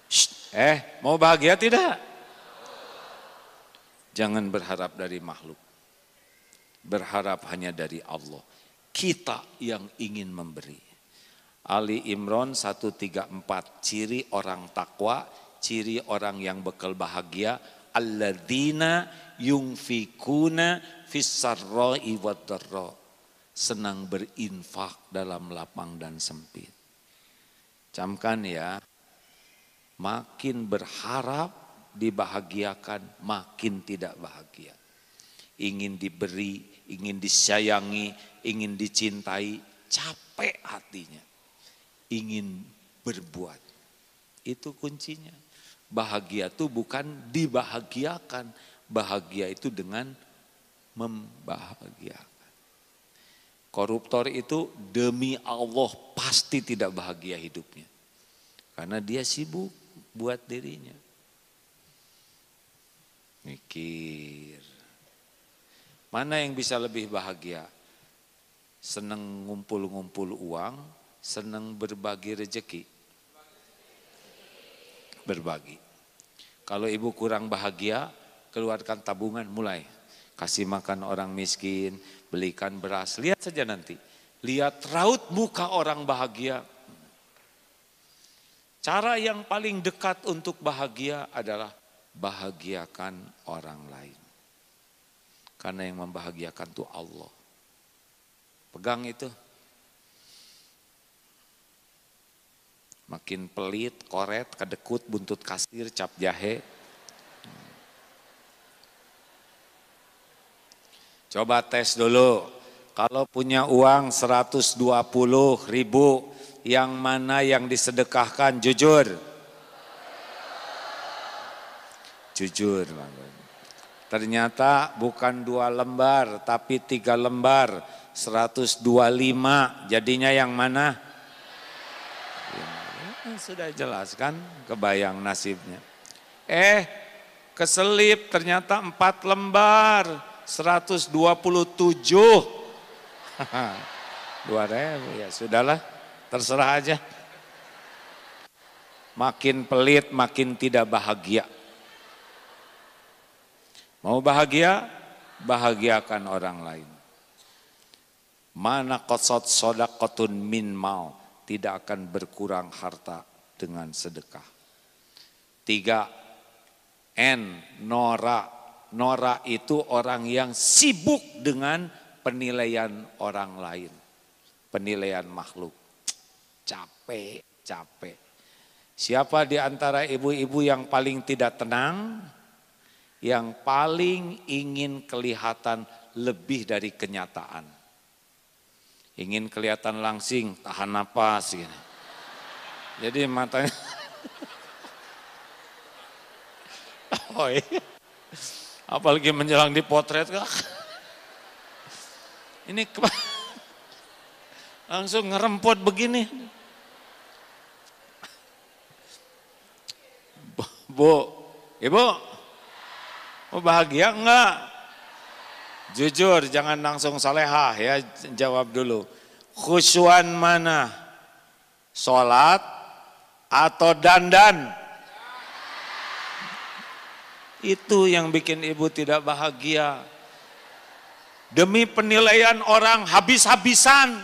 Shh, eh mau bahagia tidak? Jangan berharap dari makhluk berharap hanya dari Allah. Kita yang ingin memberi. Ali Imran 134, ciri orang takwa, ciri orang yang bekal bahagia, alladzina yungfikuna fissarra'i wadarra. Senang berinfak dalam lapang dan sempit. Camkan ya, makin berharap dibahagiakan, makin tidak bahagia. Ingin diberi, ingin disayangi, ingin dicintai, capek hatinya. Ingin berbuat. Itu kuncinya. Bahagia itu bukan dibahagiakan, bahagia itu dengan membahagiakan. Koruptor itu demi Allah pasti tidak bahagia hidupnya. Karena dia sibuk buat dirinya. Mikir. Mana yang bisa lebih bahagia? Senang ngumpul-ngumpul uang, senang berbagi rejeki. Berbagi. Kalau ibu kurang bahagia, keluarkan tabungan mulai. Kasih makan orang miskin, belikan beras. Lihat saja nanti. Lihat raut muka orang bahagia. Cara yang paling dekat untuk bahagia adalah bahagiakan orang lain. Karena yang membahagiakan itu Allah. Pegang itu. Makin pelit, koret, kedekut, buntut kasir, cap jahe. Coba tes dulu. Kalau punya uang 120 ribu, yang mana yang disedekahkan? Jujur. Jujur. Ternyata bukan dua lembar, tapi tiga lembar. 125, jadinya yang mana? sudah jelas kan kebayang nasibnya. Eh keselip ternyata empat lembar 127. Dua ribu ya sudahlah terserah aja. Makin pelit makin tidak bahagia. Mau bahagia? Bahagiakan orang lain. Mana kosot sodakotun min mau tidak akan berkurang harta dengan sedekah. Tiga, N, Nora. Nora itu orang yang sibuk dengan penilaian orang lain. Penilaian makhluk. Capek, capek. Siapa di antara ibu-ibu yang paling tidak tenang? Yang paling ingin kelihatan lebih dari kenyataan ingin kelihatan langsing, tahan napas gitu. Jadi matanya Oh iya. Apalagi menjelang dipotret kak. Ini langsung ngerempot begini. Bu, ibu, mau bahagia enggak? Jujur, jangan langsung salehah ya, jawab dulu. Khusyuan mana? Sholat atau dandan? Itu yang bikin ibu tidak bahagia. Demi penilaian orang habis-habisan.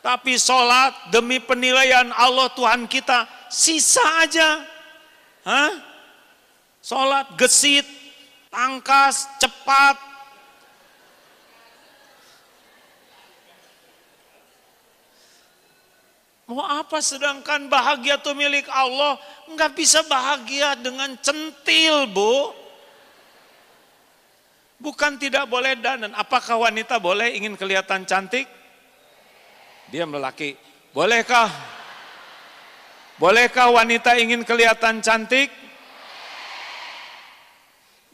Tapi sholat demi penilaian Allah Tuhan kita sisa aja. Hah? Sholat gesit, tangkas, cepat, Mau apa sedangkan bahagia itu milik Allah? Enggak bisa bahagia dengan centil, Bu. Bukan tidak boleh dan apakah wanita boleh ingin kelihatan cantik? Dia lelaki. Bolehkah? Bolehkah wanita ingin kelihatan cantik?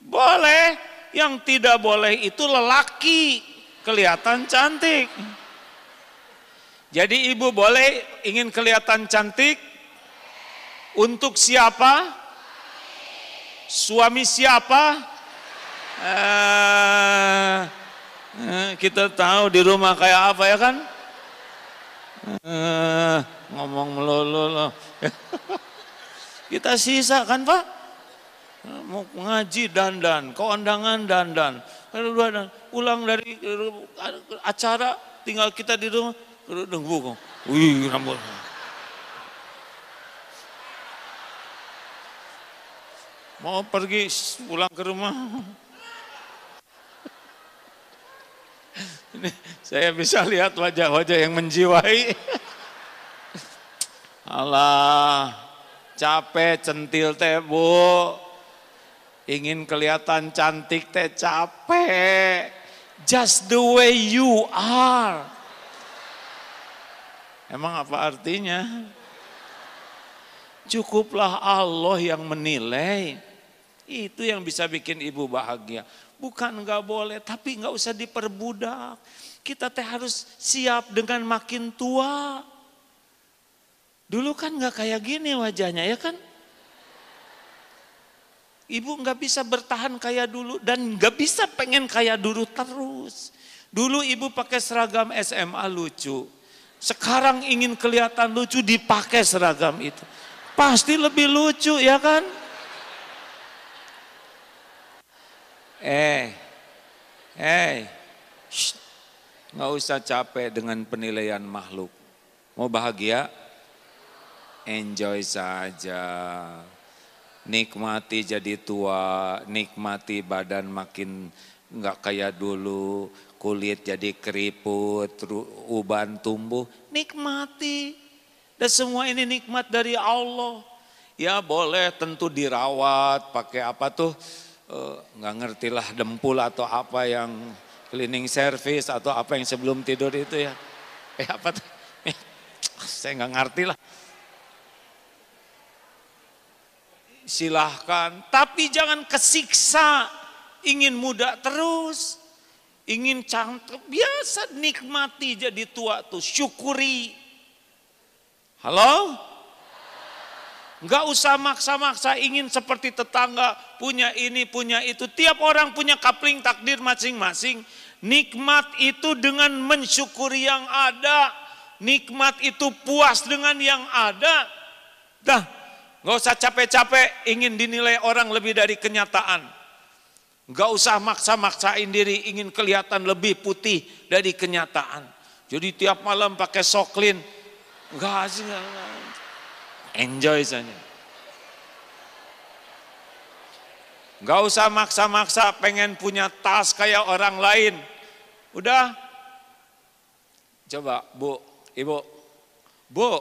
Boleh. Yang tidak boleh itu lelaki kelihatan cantik. Jadi ibu boleh ingin kelihatan cantik untuk siapa? Suami siapa? Eh, eh, kita tahu di rumah kayak apa ya kan? Eh, ngomong melulu kita sisa kan pak? Mau ngaji dandan, keundangan dandan, pulang dari acara tinggal kita di rumah Kerudung buku. Wih, rambut. Mau pergi pulang ke rumah. Ini saya bisa lihat wajah-wajah yang menjiwai. Allah, capek centil teh bu. Ingin kelihatan cantik teh capek. Just the way you are. Emang apa artinya? Cukuplah Allah yang menilai. Itu yang bisa bikin ibu bahagia. Bukan nggak boleh, tapi nggak usah diperbudak. Kita teh harus siap dengan makin tua. Dulu kan nggak kayak gini wajahnya ya kan? Ibu nggak bisa bertahan kayak dulu dan nggak bisa pengen kayak dulu terus. Dulu ibu pakai seragam SMA lucu. Sekarang ingin kelihatan lucu dipakai seragam itu. Pasti lebih lucu ya kan? Eh, eh, nggak usah capek dengan penilaian makhluk. Mau bahagia? Enjoy saja nikmati jadi tua, nikmati badan makin nggak kayak dulu, kulit jadi keriput, uban tumbuh, nikmati. Dan semua ini nikmat dari Allah. Ya boleh tentu dirawat, pakai apa tuh, eh, nggak uh, ngerti lah dempul atau apa yang cleaning service atau apa yang sebelum tidur itu ya. Eh apa tuh? Eh, saya nggak ngerti lah. Silahkan. Tapi jangan kesiksa, ingin muda terus. Ingin cantik, biasa nikmati jadi tua tuh, syukuri. Halo? Enggak usah maksa-maksa ingin seperti tetangga, punya ini, punya itu. Tiap orang punya kapling takdir masing-masing. Nikmat itu dengan mensyukuri yang ada. Nikmat itu puas dengan yang ada. Dah, Gak usah capek-capek ingin dinilai orang lebih dari kenyataan. Gak usah maksa-maksain diri ingin kelihatan lebih putih dari kenyataan. Jadi tiap malam pakai soklin. Gak sih, enjoy saja. Gak usah maksa-maksa pengen punya tas kayak orang lain. Udah. Coba bu, ibu. Bu,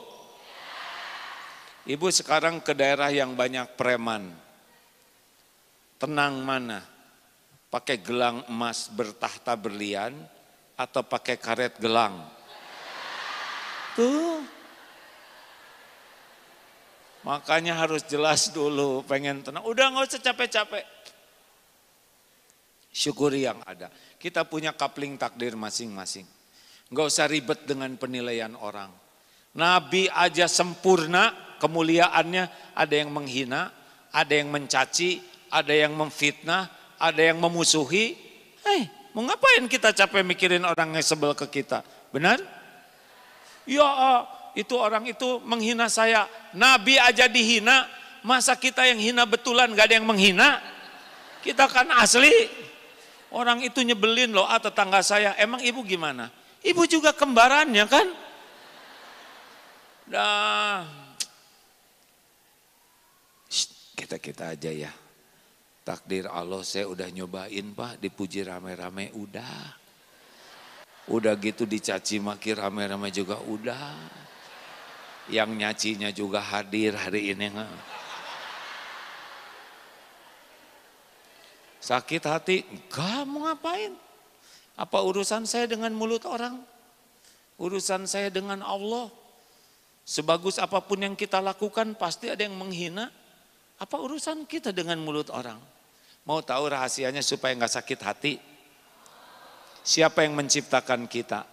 Ibu sekarang ke daerah yang banyak preman. Tenang mana? Pakai gelang emas bertahta berlian atau pakai karet gelang? Tuh. Makanya harus jelas dulu, pengen tenang. Udah nggak usah capek-capek. Syukuri yang ada. Kita punya kapling takdir masing-masing. Nggak usah ribet dengan penilaian orang. Nabi aja sempurna, kemuliaannya ada yang menghina, ada yang mencaci, ada yang memfitnah, ada yang memusuhi. Hei, mau ngapain kita capek mikirin orang yang sebel ke kita? Benar? Ya, ah, itu orang itu menghina saya. Nabi aja dihina, masa kita yang hina betulan gak ada yang menghina? Kita kan asli. Orang itu nyebelin loh, ah, tetangga saya. Emang ibu gimana? Ibu juga kembarannya kan? Dah, kita-kita aja ya. Takdir Allah saya udah nyobain pak, dipuji rame-rame udah. Udah gitu dicaci maki rame-rame juga udah. Yang nyacinya juga hadir hari ini. Sakit hati, enggak mau ngapain. Apa urusan saya dengan mulut orang? Urusan saya dengan Allah. Sebagus apa pun yang kita lakukan pasti ada yang menghina. Apa urusan kita dengan mulut orang? Mau tahu rahasianya supaya nggak sakit hati? Siapa yang menciptakan kita?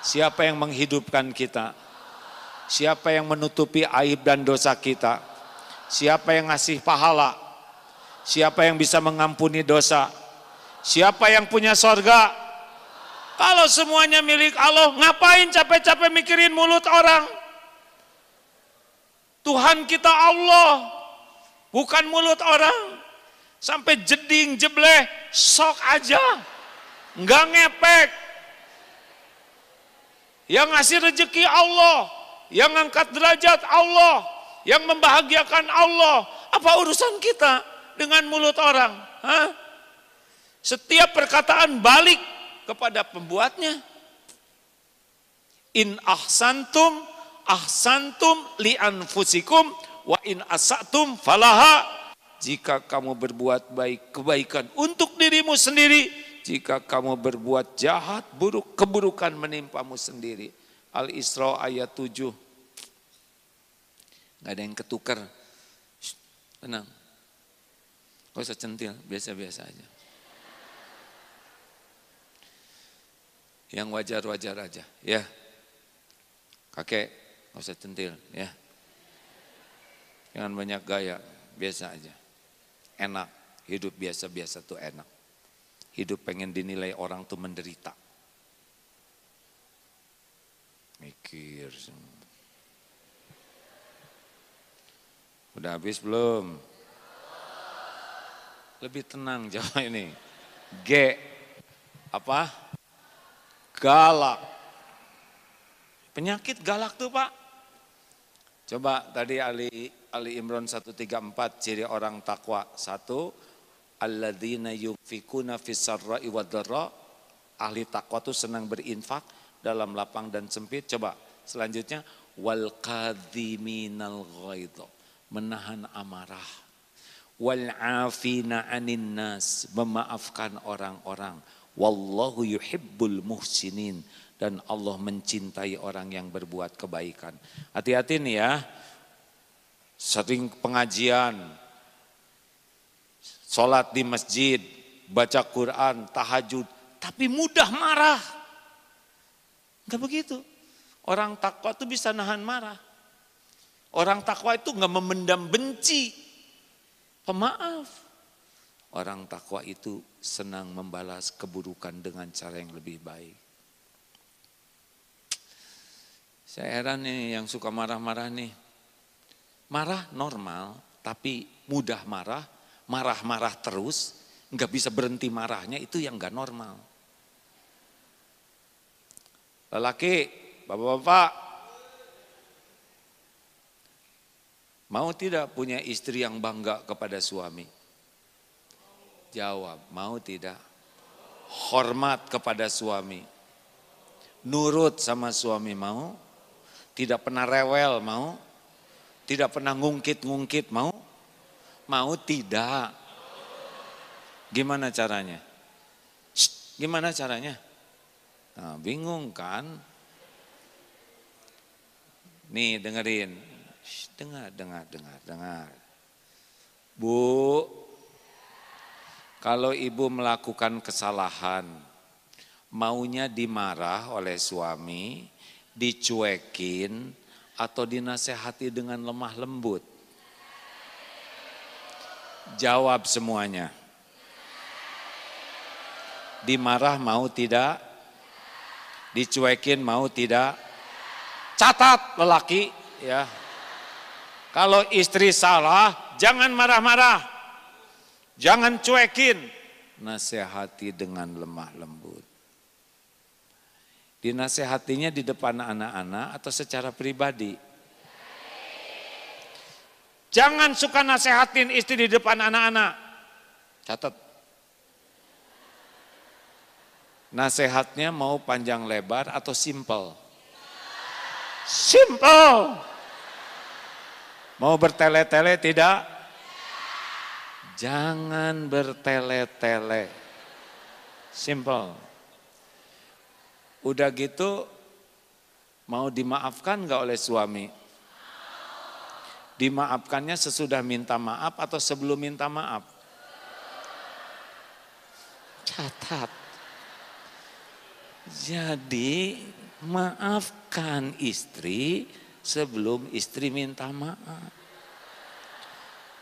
Siapa yang menghidupkan kita? Siapa yang menutupi aib dan dosa kita? Siapa yang ngasih pahala? Siapa yang bisa mengampuni dosa? Siapa yang punya sorga? Kalau semuanya milik Allah, ngapain capek-capek mikirin mulut orang? Tuhan kita Allah, bukan mulut orang. Sampai jeding jebleh, sok aja. Enggak ngepek. Yang ngasih rezeki Allah, yang ngangkat derajat Allah, yang membahagiakan Allah. Apa urusan kita dengan mulut orang? Hah? Setiap perkataan balik kepada pembuatnya. In ahsantum ahsantum li anfusikum Wa in asatum falaha. Jika kamu berbuat baik kebaikan untuk dirimu sendiri, jika kamu berbuat jahat buruk keburukan menimpamu sendiri. Al-Isra ayat 7. Gak ada yang ketukar. tenang. Gak usah centil, biasa-biasa aja. Yang wajar-wajar aja, ya. Kakek, nggak usah centil, ya. Jangan banyak gaya, biasa aja. Enak, hidup biasa-biasa tuh enak. Hidup pengen dinilai orang tuh menderita. Mikir. Udah habis belum? Lebih tenang jawab ini. G. Apa? Galak. Penyakit galak tuh Pak. Coba tadi Ali Ali Imran 134 ciri orang takwa. Satu, alladzina yunfikuna fis-sarra'i Ahli takwa tuh senang berinfak dalam lapang dan sempit. Coba selanjutnya wal kadhiminal ghaidha menahan amarah. Wal afina anin nas, memaafkan orang-orang. Wallahu yuhibbul muhsinin dan Allah mencintai orang yang berbuat kebaikan. Hati-hati nih ya. Sering pengajian, sholat di masjid, baca Quran, tahajud, tapi mudah marah. Enggak begitu. Orang takwa itu bisa nahan marah. Orang takwa itu nggak memendam benci, pemaaf. Orang takwa itu senang membalas keburukan dengan cara yang lebih baik. Saya heran nih yang suka marah-marah nih. Marah normal, tapi mudah marah, marah-marah terus, nggak bisa berhenti marahnya itu yang nggak normal. Lelaki, bapak-bapak, Mau tidak punya istri yang bangga kepada suami? Jawab, mau tidak? Hormat kepada suami. Nurut sama suami mau? Tidak pernah rewel mau? Tidak pernah ngungkit-ngungkit mau? Mau tidak? Gimana caranya? Shh, gimana caranya? Nah, bingung kan? Nih dengerin, dengar, dengar, dengar, dengar. Bu, kalau ibu melakukan kesalahan, maunya dimarah oleh suami, dicuekin, atau dinasehati dengan lemah lembut? Jawab semuanya. Dimarah mau tidak? Dicuekin mau tidak? Catat lelaki ya. Kalau istri salah, jangan marah-marah. Jangan cuekin. Nasihati dengan lemah lembut. Dinasehatinya di depan anak-anak atau secara pribadi? Jangan suka nasehatin istri di depan anak-anak. Catat. Nasehatnya mau panjang lebar atau simple? Simple. Mau bertele-tele tidak? Jangan bertele-tele. Simple. Udah gitu mau dimaafkan nggak oleh suami? Dimaafkannya sesudah minta maaf atau sebelum minta maaf? Catat. Jadi maafkan istri sebelum istri minta maaf.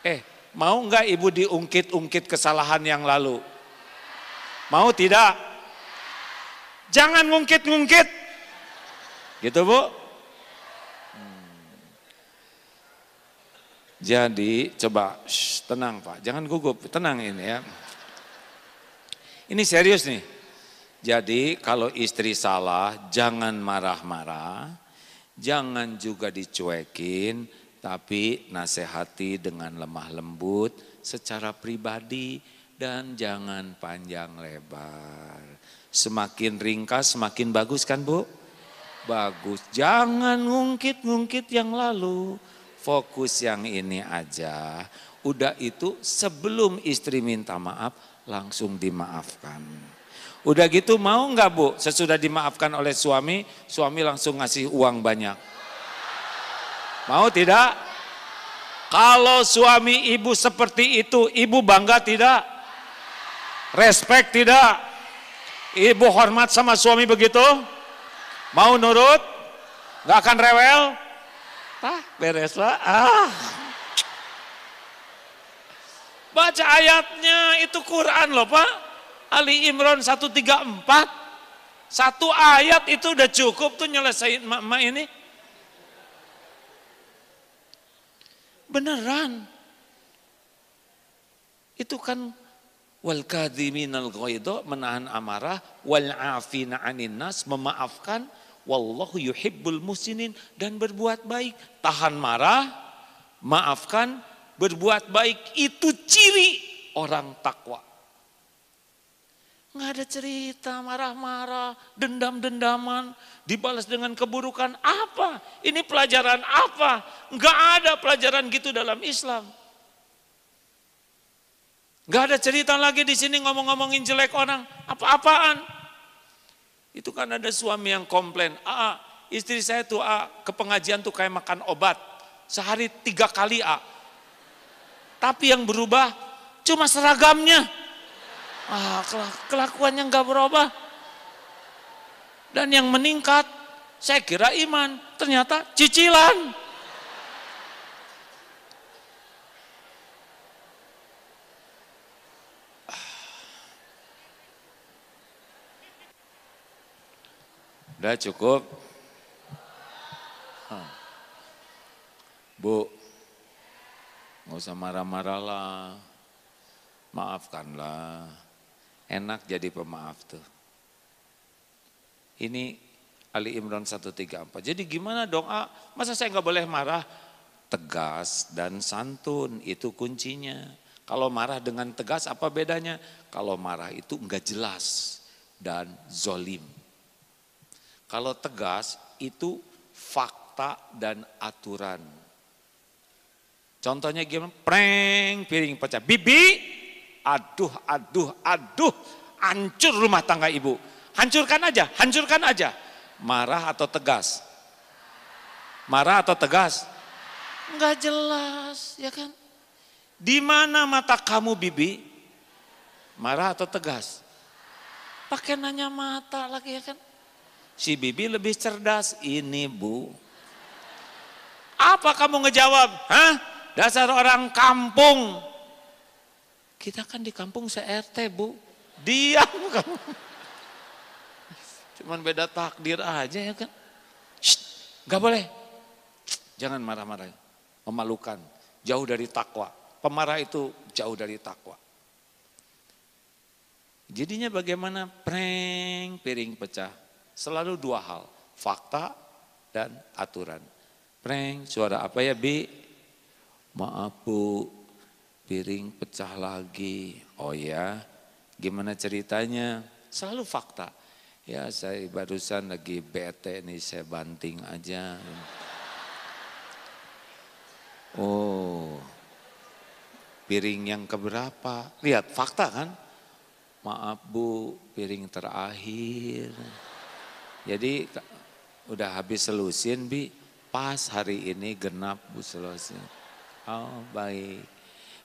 Eh, mau nggak ibu diungkit-ungkit kesalahan yang lalu? Mau tidak? Jangan ngungkit-ngungkit. Gitu bu? Hmm. Jadi coba shh, tenang pak, jangan gugup, tenang ini ya. Ini serius nih. Jadi kalau istri salah jangan marah-marah, Jangan juga dicuekin, tapi nasihati dengan lemah lembut secara pribadi dan jangan panjang lebar. Semakin ringkas semakin bagus kan Bu? Bagus. Jangan ngungkit-ngungkit yang lalu. Fokus yang ini aja. Udah itu sebelum istri minta maaf langsung dimaafkan. Udah gitu mau nggak bu? Sesudah dimaafkan oleh suami, suami langsung ngasih uang banyak. Mau tidak? Kalau suami ibu seperti itu, ibu bangga tidak? Respect tidak? Ibu hormat sama suami begitu? Mau nurut? Gak akan rewel? Ah, beres lah. Ah. Baca ayatnya, itu Quran loh Pak. Ali Imran 134. Satu ayat itu udah cukup tuh nyelesain mak-mak ini. Beneran. Itu kan wal kadhiminal ghaidha menahan amarah wal afina 'anin nas memaafkan wallahu yuhibbul musinin dan berbuat baik. Tahan marah, maafkan, berbuat baik itu ciri orang takwa. Nggak ada cerita marah-marah, dendam-dendaman, dibalas dengan keburukan apa? Ini pelajaran apa? Nggak ada pelajaran gitu dalam Islam. Nggak ada cerita lagi di sini ngomong-ngomongin jelek orang, apa-apaan. Itu kan ada suami yang komplain, ah, istri saya tuh ah, ke pengajian tuh kayak makan obat, sehari tiga kali ah, tapi yang berubah cuma seragamnya. Ah, kelakuannya nggak berubah. Dan yang meningkat, saya kira iman, ternyata cicilan. Udah cukup. Bu, Nggak usah marah-marah lah. Maafkanlah. Enak jadi pemaaf tuh. Ini Ali Imran 134. Jadi gimana dong? Masa saya nggak boleh marah? Tegas dan santun itu kuncinya. Kalau marah dengan tegas apa bedanya? Kalau marah itu enggak jelas dan zolim. Kalau tegas itu fakta dan aturan. Contohnya gimana? Preng, piring pecah. Bibi, aduh, aduh, aduh, hancur rumah tangga ibu. Hancurkan aja, hancurkan aja. Marah atau tegas? Marah atau tegas? Enggak jelas, ya kan? Di mana mata kamu bibi? Marah atau tegas? Pakai nanya mata lagi ya kan? Si bibi lebih cerdas, ini bu. Apa kamu ngejawab? Hah? Dasar orang kampung. Kita kan di kampung se-RT bu. Diam kamu. Cuman beda takdir aja ya kan. Shh, gak boleh. Jangan marah-marah. Memalukan. Jauh dari takwa. Pemarah itu jauh dari takwa. Jadinya bagaimana prank piring pecah. Selalu dua hal. Fakta dan aturan. Prank suara apa ya Bi? Maaf bu, piring pecah lagi. Oh ya, gimana ceritanya? Selalu fakta. Ya saya barusan lagi bete nih, saya banting aja. Oh, piring yang keberapa? Lihat fakta kan? Maaf bu, piring terakhir. Jadi udah habis selusin bi, pas hari ini genap bu selusin. Oh baik.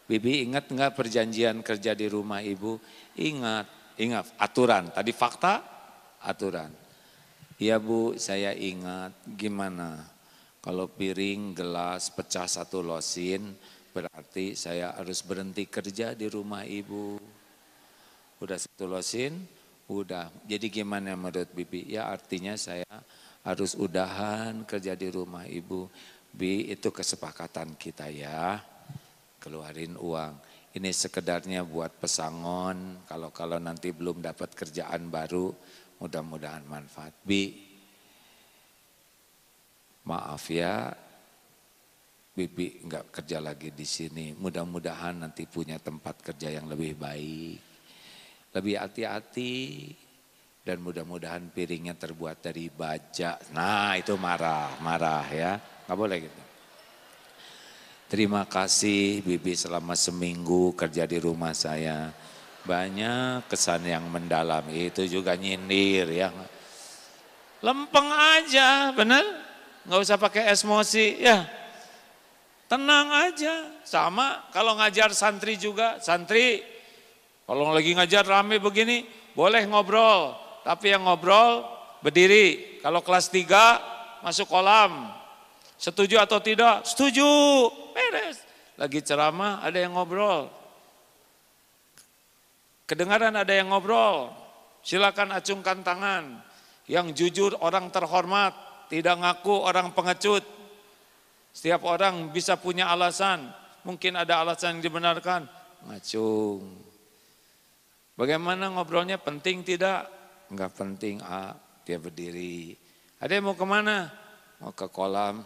Bibi ingat nggak perjanjian kerja di rumah ibu? Ingat, ingat aturan. Tadi fakta, aturan. Iya bu, saya ingat. Gimana? Kalau piring, gelas, pecah satu losin, berarti saya harus berhenti kerja di rumah ibu. Udah satu losin, udah. Jadi gimana menurut Bibi? Ya artinya saya harus udahan kerja di rumah ibu. Bi itu kesepakatan kita ya, keluarin uang. Ini sekedarnya buat pesangon, kalau-kalau nanti belum dapat kerjaan baru, mudah-mudahan manfaat. Bi, maaf ya, Bibi nggak kerja lagi di sini. Mudah-mudahan nanti punya tempat kerja yang lebih baik. Lebih hati-hati dan mudah-mudahan piringnya terbuat dari baja. Nah itu marah, marah ya. Gak boleh gitu. Terima kasih Bibi selama seminggu kerja di rumah saya. Banyak kesan yang mendalam. Itu juga nyindir ya. Lempeng aja, benar? Gak usah pakai emosi ya. Tenang aja. Sama kalau ngajar santri juga, santri kalau lagi ngajar rame begini, boleh ngobrol, tapi yang ngobrol berdiri. Kalau kelas 3 masuk kolam. Setuju atau tidak? Setuju. Beres. Lagi ceramah ada yang ngobrol. Kedengaran ada yang ngobrol. Silakan acungkan tangan. Yang jujur orang terhormat, tidak ngaku orang pengecut. Setiap orang bisa punya alasan. Mungkin ada alasan yang dibenarkan. Ngacung. Bagaimana ngobrolnya penting tidak? Enggak penting, ah, dia berdiri. Ada mau ke mana? Mau ke kolam.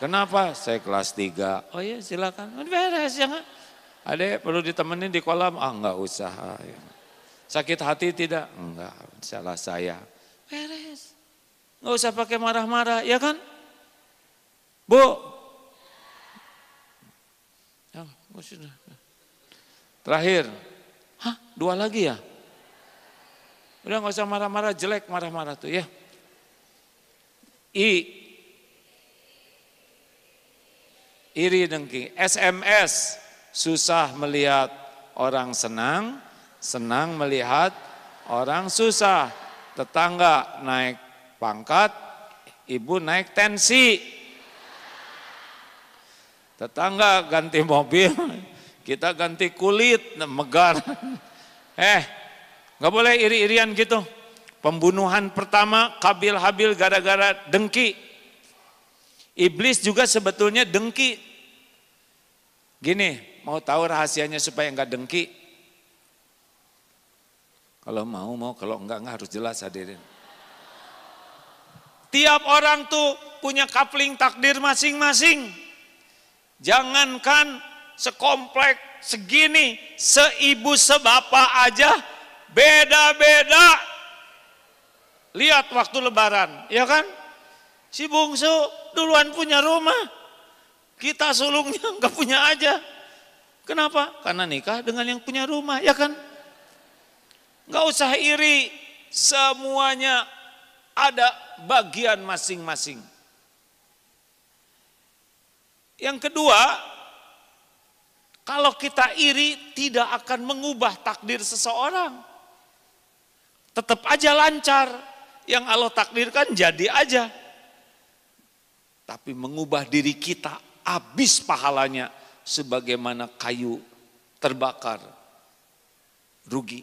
Kenapa? Saya kelas 3. Oh iya silakan. Beres ya? Ada perlu ditemenin di kolam? Ah enggak usah. Sakit hati tidak? Enggak, salah saya. Beres. Enggak usah pakai marah-marah, ya kan? Bu. Ya. Terakhir, dua lagi ya? Udah nggak usah marah-marah, jelek marah-marah tuh ya. I, iri dengki. SMS, susah melihat orang senang, senang melihat orang susah. Tetangga naik pangkat, ibu naik tensi. Tetangga ganti mobil, kita ganti kulit, megar. Eh, nggak boleh iri-irian gitu. Pembunuhan pertama Kabil Habil gara-gara dengki. Iblis juga sebetulnya dengki. Gini, mau tahu rahasianya supaya enggak dengki? Kalau mau, mau. Kalau enggak, enggak harus jelas hadirin. Tiap orang tuh punya kapling takdir masing-masing. Jangankan sekomplek, segini, seibu sebapa aja beda-beda. Lihat waktu lebaran, ya kan? Si bungsu duluan punya rumah, kita sulungnya nggak punya aja. Kenapa? Karena nikah dengan yang punya rumah, ya kan? Nggak usah iri, semuanya ada bagian masing-masing. Yang kedua, kalau kita iri tidak akan mengubah takdir seseorang. Tetap aja lancar. Yang Allah takdirkan jadi aja. Tapi mengubah diri kita habis pahalanya sebagaimana kayu terbakar. Rugi.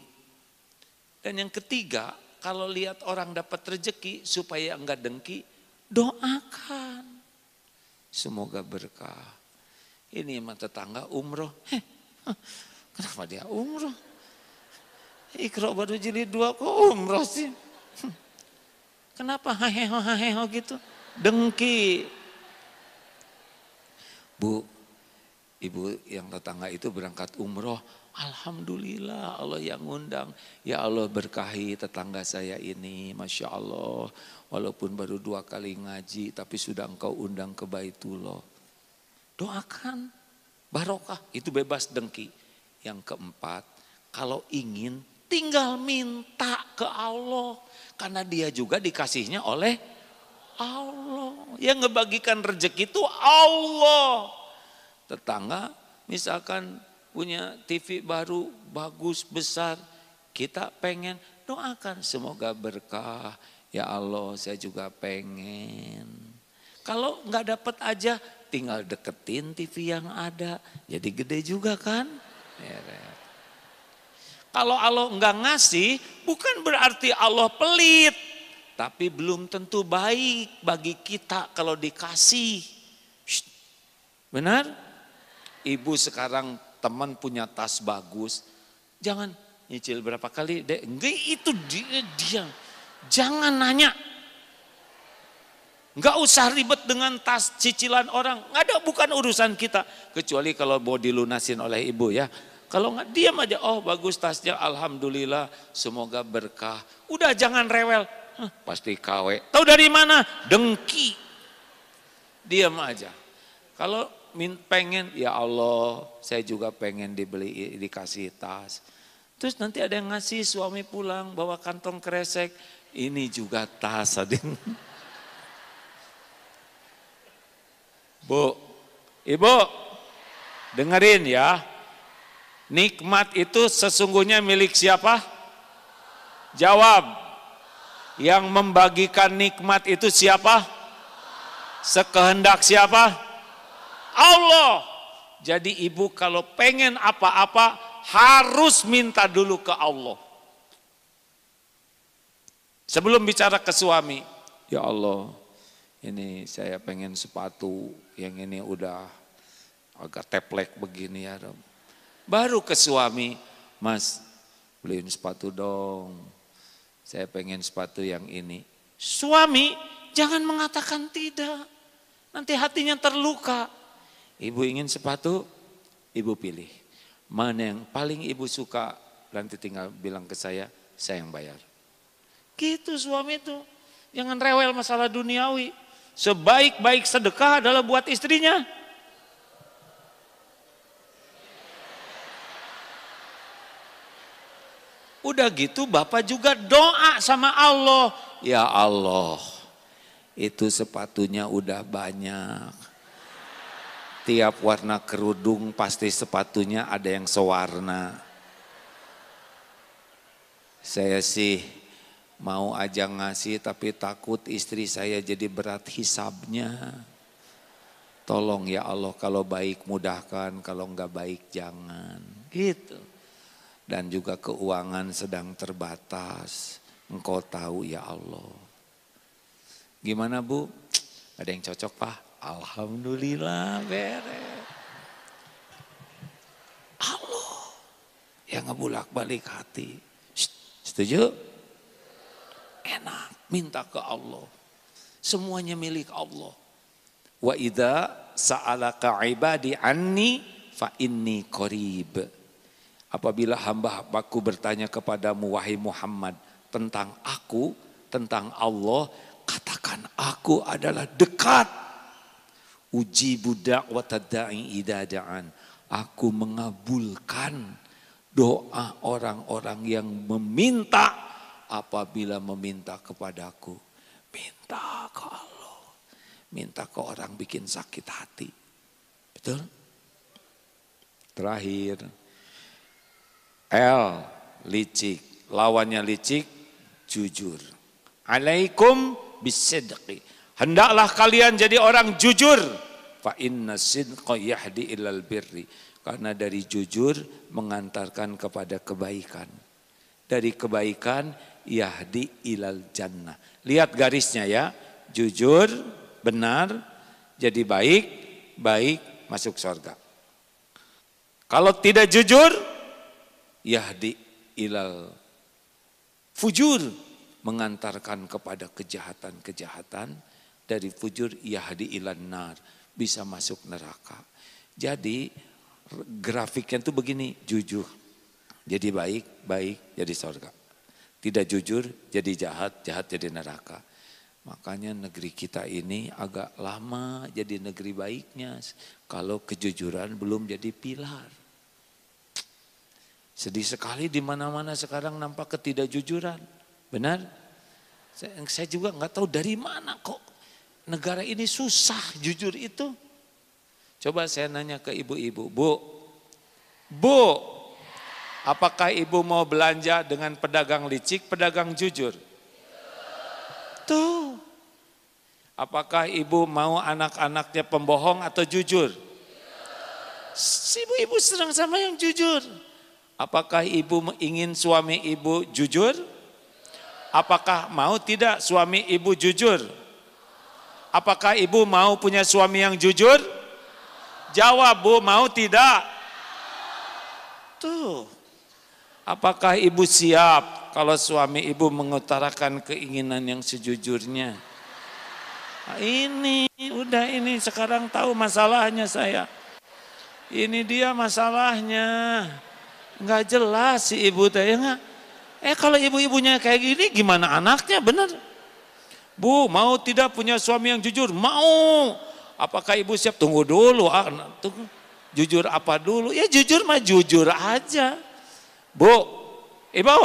Dan yang ketiga, kalau lihat orang dapat rezeki supaya enggak dengki, doakan. Semoga berkah. Ini emang tetangga umroh. Kenapa dia umroh? Ikro baru jilid dua kok umroh sih? Kenapa haheho haheho gitu? Dengki. Bu, ibu yang tetangga itu berangkat umroh. Alhamdulillah Allah yang ngundang. Ya Allah berkahi tetangga saya ini. Masya Allah. Walaupun baru dua kali ngaji tapi sudah engkau undang ke Baitullah. Doakan barokah, itu bebas dengki. Yang keempat, kalau ingin tinggal minta ke Allah. Karena dia juga dikasihnya oleh Allah. Yang ngebagikan rezeki itu Allah. Tetangga misalkan punya TV baru, bagus, besar. Kita pengen doakan semoga berkah. Ya Allah saya juga pengen. Kalau nggak dapat aja tinggal deketin TV yang ada. Jadi gede juga kan? Ya. Kalau Allah enggak ngasih, bukan berarti Allah pelit. Tapi belum tentu baik bagi kita kalau dikasih. Benar? Ibu sekarang teman punya tas bagus. Jangan nyicil berapa kali, dek. Enggak itu dia, dia. Jangan nanya, Enggak usah ribet dengan tas cicilan orang. Enggak ada bukan urusan kita. Kecuali kalau mau dilunasin oleh ibu ya. Kalau enggak diam aja. Oh bagus tasnya Alhamdulillah. Semoga berkah. Udah jangan rewel. Hah, pasti KW. Tahu dari mana? Dengki. Diam aja. Kalau pengen ya Allah saya juga pengen dibeli dikasih tas. Terus nanti ada yang ngasih suami pulang bawa kantong kresek. Ini juga tas. Adin. Bu, Ibu, dengerin ya. Nikmat itu sesungguhnya milik siapa? Jawab. Yang membagikan nikmat itu siapa? Sekehendak siapa? Allah. Jadi ibu kalau pengen apa-apa harus minta dulu ke Allah. Sebelum bicara ke suami, ya Allah, ini saya pengen sepatu yang ini udah agak teplek begini ya. Baru ke suami, Mas, beliin sepatu dong. Saya pengen sepatu yang ini. Suami jangan mengatakan tidak. Nanti hatinya terluka. Ibu ingin sepatu, ibu pilih. Mana yang paling ibu suka, nanti tinggal bilang ke saya, saya yang bayar. Gitu suami itu. Jangan rewel masalah duniawi. Sebaik-baik sedekah adalah buat istrinya. Udah gitu Bapak juga doa sama Allah. Ya Allah, itu sepatunya udah banyak tiap warna kerudung pasti sepatunya ada yang sewarna. Saya sih mau aja ngasih tapi takut istri saya jadi berat hisabnya. Tolong ya Allah kalau baik mudahkan, kalau enggak baik jangan. Gitu. Dan juga keuangan sedang terbatas. Engkau tahu ya Allah. Gimana Bu? Ada yang cocok Pak? Alhamdulillah beres. Allah yang ngebulak balik hati. Setuju? Enak, minta ke Allah. Semuanya milik Allah. Wa idza sa'alaka ibadi anni fa inni qarib. Apabila hamba-hambaku bertanya kepadamu wahai Muhammad tentang aku, tentang Allah, katakan aku adalah dekat Uji budak watada'i idada'an. Aku mengabulkan doa orang-orang yang meminta apabila meminta kepadaku. Minta ke Allah. Minta ke orang bikin sakit hati. Betul? Terakhir. L, licik. Lawannya licik, jujur. Alaikum bisidqi Hendaklah kalian jadi orang jujur. Fa inna sidqa yahdi ilal birri. Karena dari jujur mengantarkan kepada kebaikan. Dari kebaikan yahdi ilal jannah. Lihat garisnya ya. Jujur, benar, jadi baik, baik masuk surga. Kalau tidak jujur, yahdi ilal fujur mengantarkan kepada kejahatan-kejahatan dari fujur yahdi ilan nar bisa masuk neraka. Jadi grafiknya itu begini, jujur jadi baik, baik jadi surga. Tidak jujur jadi jahat, jahat jadi neraka. Makanya negeri kita ini agak lama jadi negeri baiknya kalau kejujuran belum jadi pilar. Sedih sekali di mana-mana sekarang nampak ketidakjujuran. Benar? Saya, saya juga nggak tahu dari mana kok negara ini susah jujur itu. Coba saya nanya ke ibu-ibu, Bu, Bu, apakah ibu mau belanja dengan pedagang licik, pedagang jujur? Tuh. Apakah ibu mau anak-anaknya pembohong atau jujur? Ibu-ibu senang sama yang jujur. Apakah ibu ingin suami ibu jujur? Apakah mau tidak suami ibu jujur? Apakah ibu mau punya suami yang jujur? Jawab bu, mau tidak? Tuh. Apakah ibu siap kalau suami ibu mengutarakan keinginan yang sejujurnya? Nah, ini, udah ini sekarang tahu masalahnya saya. Ini dia masalahnya. Enggak jelas si ibu teh ya Eh kalau ibu-ibunya kayak gini gimana anaknya bener? Bu, mau tidak punya suami yang jujur? Mau. Apakah ibu siap? Tunggu dulu. Ah, tunggu. Jujur apa dulu? Ya jujur mah jujur aja. Bu, ibu.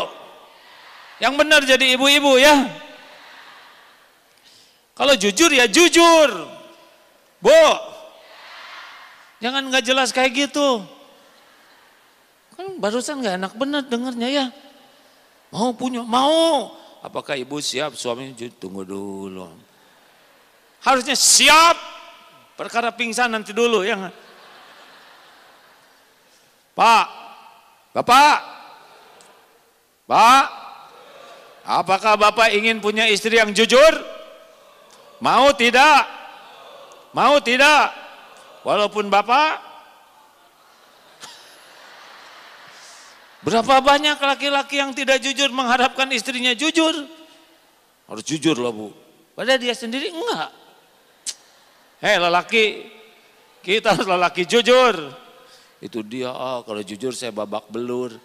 Yang benar jadi ibu-ibu ya. Kalau jujur ya jujur. Bu. Jangan nggak jelas kayak gitu. Kan barusan nggak enak benar dengarnya ya. Mau punya? Mau. Apakah ibu siap? Suami tunggu dulu. Harusnya siap. Perkara pingsan nanti dulu ya. Pak, Bapak, Pak, apakah Bapak ingin punya istri yang jujur? Mau tidak? Mau tidak? Walaupun Bapak Berapa banyak laki-laki yang tidak jujur mengharapkan istrinya jujur? Harus jujur loh bu. Padahal dia sendiri enggak. Hei lelaki, kita harus lelaki jujur. Itu dia, oh kalau jujur saya babak belur.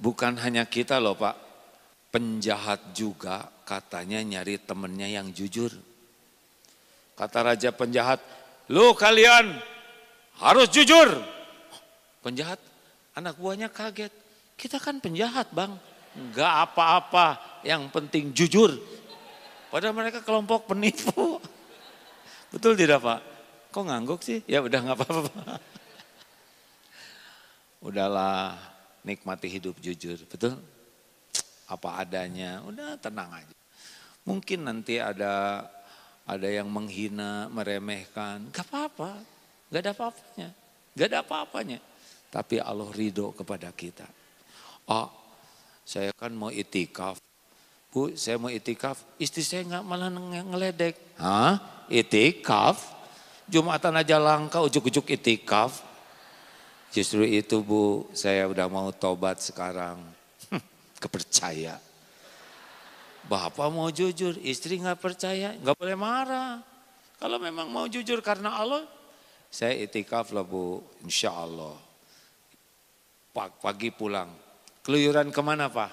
Bukan hanya kita loh pak, penjahat juga katanya nyari temennya yang jujur. Kata raja penjahat, lu kalian harus jujur. Penjahat, anak buahnya kaget. Kita kan penjahat bang, nggak apa-apa, yang penting jujur. Padahal mereka kelompok penipu. Betul tidak pak? Kok ngangguk sih? Ya udah nggak apa-apa. Udahlah, nikmati hidup jujur, betul? Apa adanya, udah tenang aja. Mungkin nanti ada ada yang menghina, meremehkan, gak apa-apa. Gak ada apa-apanya. Gak ada apa-apanya. Tapi Allah ridho kepada kita. Oh, saya kan mau itikaf. Bu, saya mau itikaf. Istri saya nggak malah ngeledek. Hah? Itikaf? Jumatan aja langka, ujuk-ujuk itikaf. Justru itu bu, saya udah mau tobat sekarang. Kepercaya. Bapak mau jujur, istri nggak percaya, nggak boleh marah. Kalau memang mau jujur karena Allah, saya itikaf lah bu, insya Allah. Pagi pulang. Keluyuran ke mana pak?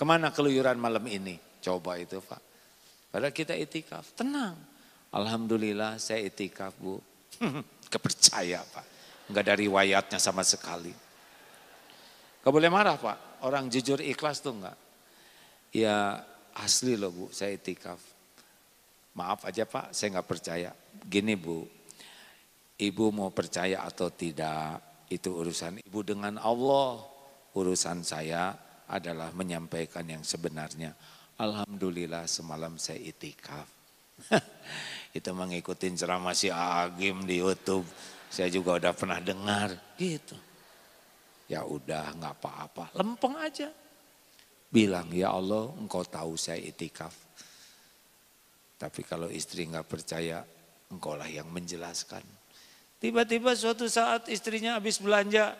Ke mana keluyuran malam ini? Coba itu pak. Padahal kita itikaf, tenang. Alhamdulillah saya itikaf bu. Kepercaya pak. Enggak dari wayatnya sama sekali. Gak boleh marah pak. Orang jujur ikhlas tuh enggak. Ya asli loh bu, saya itikaf. Maaf aja pak, saya nggak percaya. Gini bu, Ibu mau percaya atau tidak, itu urusan ibu dengan Allah. Urusan saya adalah menyampaikan yang sebenarnya. Alhamdulillah semalam saya itikaf. itu mengikuti ceramah si Agim di Youtube. Saya juga udah pernah dengar gitu. Ya udah nggak apa-apa, lempeng aja. Bilang ya Allah engkau tahu saya itikaf. Tapi kalau istri nggak percaya, engkau lah yang menjelaskan. Tiba-tiba suatu saat istrinya habis belanja.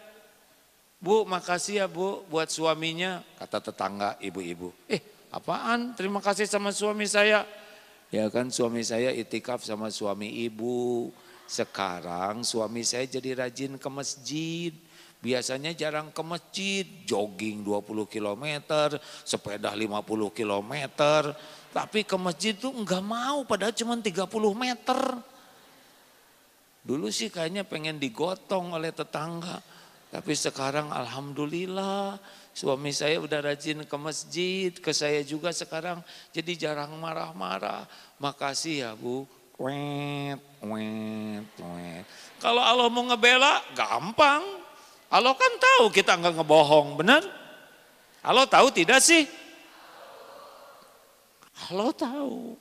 Bu makasih ya bu buat suaminya. Kata tetangga ibu-ibu. Eh apaan terima kasih sama suami saya. Ya kan suami saya itikaf sama suami ibu. Sekarang suami saya jadi rajin ke masjid. Biasanya jarang ke masjid, jogging 20 km, sepeda 50 km. Tapi ke masjid tuh enggak mau padahal cuma 30 meter. Dulu sih kayaknya pengen digotong oleh tetangga. Tapi sekarang alhamdulillah suami saya udah rajin ke masjid, ke saya juga sekarang jadi jarang marah-marah. Makasih ya Bu. Kalau Allah mau ngebela gampang. Allah kan tahu kita nggak ngebohong, benar? Allah tahu tidak sih? Allah tahu.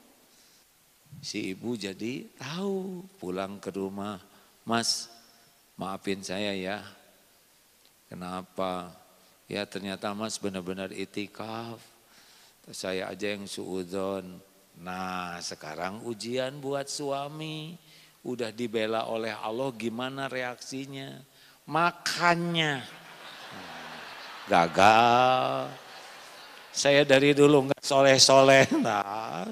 Si ibu jadi tahu pulang ke rumah, Mas maafin saya ya. Kenapa? Ya ternyata Mas benar-benar itikaf. Saya aja yang suudon. Nah sekarang ujian buat suami. Udah dibela oleh Allah gimana reaksinya? Makannya. gagal. Saya dari dulu nggak soleh-soleh. Nah,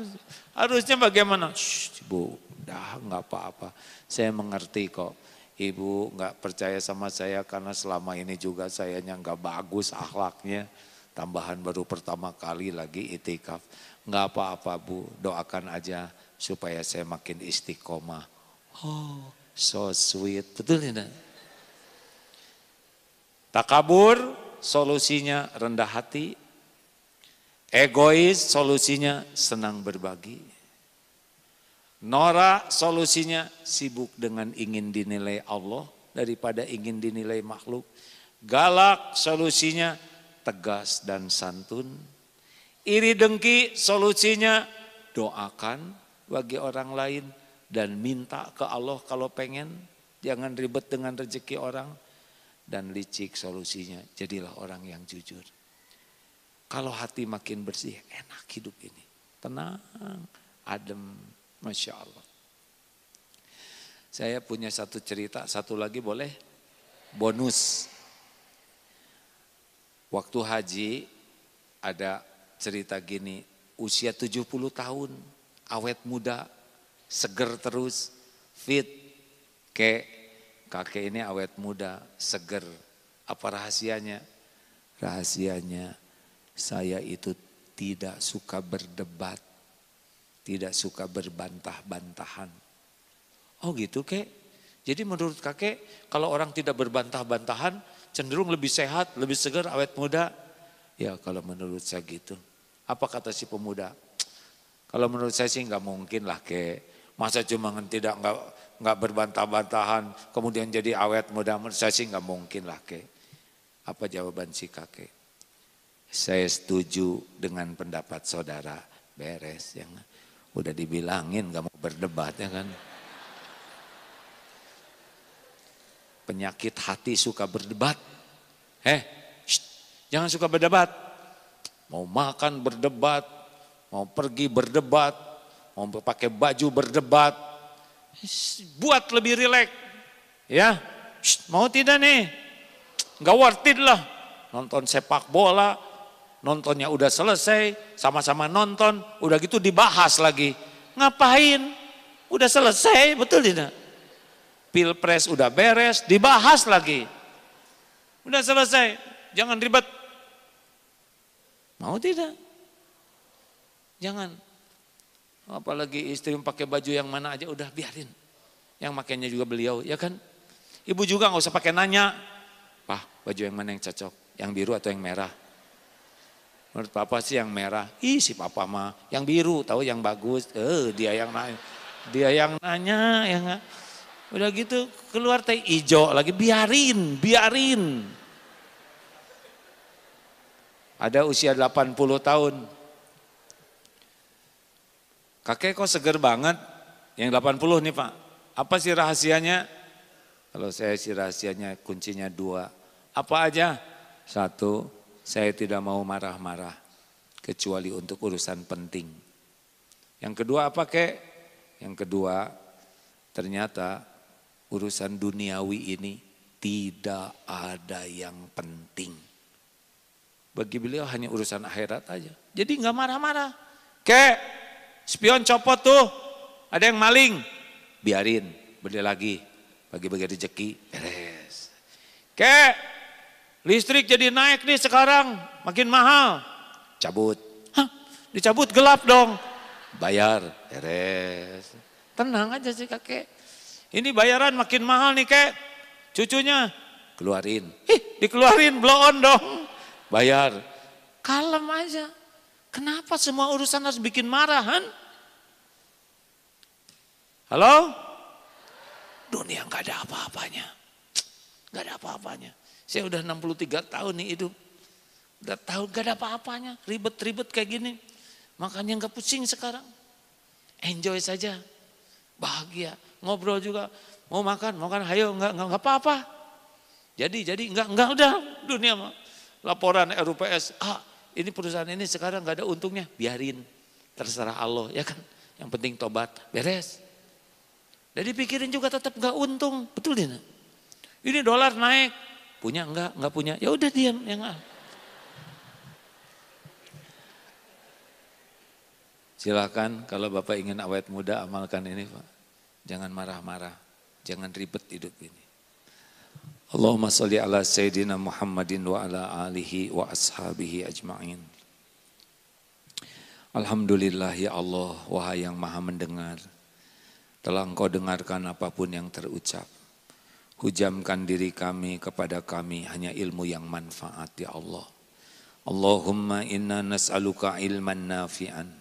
Harusnya bagaimana? Shh, ibu, dah nggak apa-apa. Saya mengerti kok. Ibu nggak percaya sama saya karena selama ini juga sayanya nggak bagus akhlaknya. Tambahan baru pertama kali lagi itikaf. Nggak apa-apa bu, doakan aja supaya saya makin istiqomah. Oh, so sweet. Betul tidak? Takabur, solusinya rendah hati, Egois solusinya senang berbagi. Nora solusinya sibuk dengan ingin dinilai Allah. daripada ingin dinilai makhluk. Galak solusinya tegas dan santun. Iri dengki solusinya doakan bagi orang lain dan minta ke Allah kalau pengen. Jangan ribet dengan rezeki orang dan licik solusinya. Jadilah orang yang jujur. Kalau hati makin bersih, enak hidup ini. Tenang, adem, Masya Allah. Saya punya satu cerita, satu lagi boleh? Bonus. Waktu haji ada cerita gini, usia 70 tahun, awet muda, seger terus, fit, ke kakek ini awet muda, seger. Apa rahasianya? Rahasianya saya itu tidak suka berdebat, tidak suka berbantah-bantahan. Oh gitu kek. Jadi menurut kakek kalau orang tidak berbantah-bantahan cenderung lebih sehat, lebih segar, awet muda. Ya kalau menurut saya gitu. Apa kata si pemuda? Kalau menurut saya sih nggak mungkin lah ke masa cuma tidak nggak nggak berbantah-bantahan kemudian jadi awet muda menurut saya sih nggak mungkin lah ke. Apa jawaban si kakek? Saya setuju dengan pendapat saudara beres yang udah dibilangin nggak mau berdebat ya kan. Penyakit hati suka berdebat. Eh, jangan suka berdebat Mau makan berdebat, mau pergi berdebat, mau pakai baju berdebat. Buat lebih rileks. Ya, mau tidak nih? Gak worth it lah. Nonton sepak bola, nontonnya udah selesai, sama-sama nonton, udah gitu dibahas lagi. Ngapain? Udah selesai, betul tidak? Pilpres udah beres, dibahas lagi. Udah selesai, jangan ribet. Mau tidak? Jangan. Apalagi istri pakai baju yang mana aja udah biarin. Yang makainya juga beliau, ya kan? Ibu juga nggak usah pakai nanya. Pak, baju yang mana yang cocok? Yang biru atau yang merah? Menurut papa sih yang merah. Ih si papa mah yang biru, tahu yang bagus. Eh dia yang nanya. Dia yang nanya, ya gak? Udah gitu keluar teh hijau lagi biarin, biarin. Ada usia 80 tahun. Kakek kok seger banget? Yang 80 nih Pak. Apa sih rahasianya? Kalau saya sih rahasianya kuncinya dua. Apa aja? Satu, saya tidak mau marah-marah. Kecuali untuk urusan penting. Yang kedua apa kek? Yang kedua, ternyata urusan duniawi ini tidak ada yang penting. Bagi beliau hanya urusan akhirat aja. Jadi nggak marah-marah. Kek, spion copot tuh. Ada yang maling. Biarin, beli lagi. Bagi-bagi rezeki, beres. Kek, listrik jadi naik nih sekarang. Makin mahal. Cabut. Hah, dicabut gelap dong. Bayar, beres. Tenang aja sih kakek. Ini bayaran makin mahal nih kek. Cucunya keluarin. Ih, dikeluarin, blow on dong bayar. Kalem aja. Kenapa semua urusan harus bikin marahan? Halo? Dunia nggak ada apa-apanya. Nggak ada apa-apanya. Saya udah 63 tahun nih hidup. Udah tahu gak ada apa-apanya. Ribet-ribet kayak gini. Makanya nggak pusing sekarang. Enjoy saja. Bahagia. Ngobrol juga. Mau makan, mau makan, ayo nggak nggak apa-apa. Jadi jadi nggak nggak udah dunia mah laporan RUPS, ah ini perusahaan ini sekarang gak ada untungnya, biarin, terserah Allah ya kan. Yang penting tobat, beres. Jadi pikirin juga tetap gak untung, betul tidak? Ini dolar naik, punya enggak, enggak punya, ya udah diam, ya enggak. Silakan kalau Bapak ingin awet muda amalkan ini Pak. Jangan marah-marah, jangan ribet hidup ini. Allahumma salli ala Sayyidina Muhammadin wa ala alihi wa ashabihi ajma'in. Alhamdulillah ya Allah, wahai yang maha mendengar. Telah engkau dengarkan apa pun yang terucap. Hujamkan diri kami kepada kami hanya ilmu yang manfaat ya Allah. Allahumma inna nas'aluka ilman nafi'an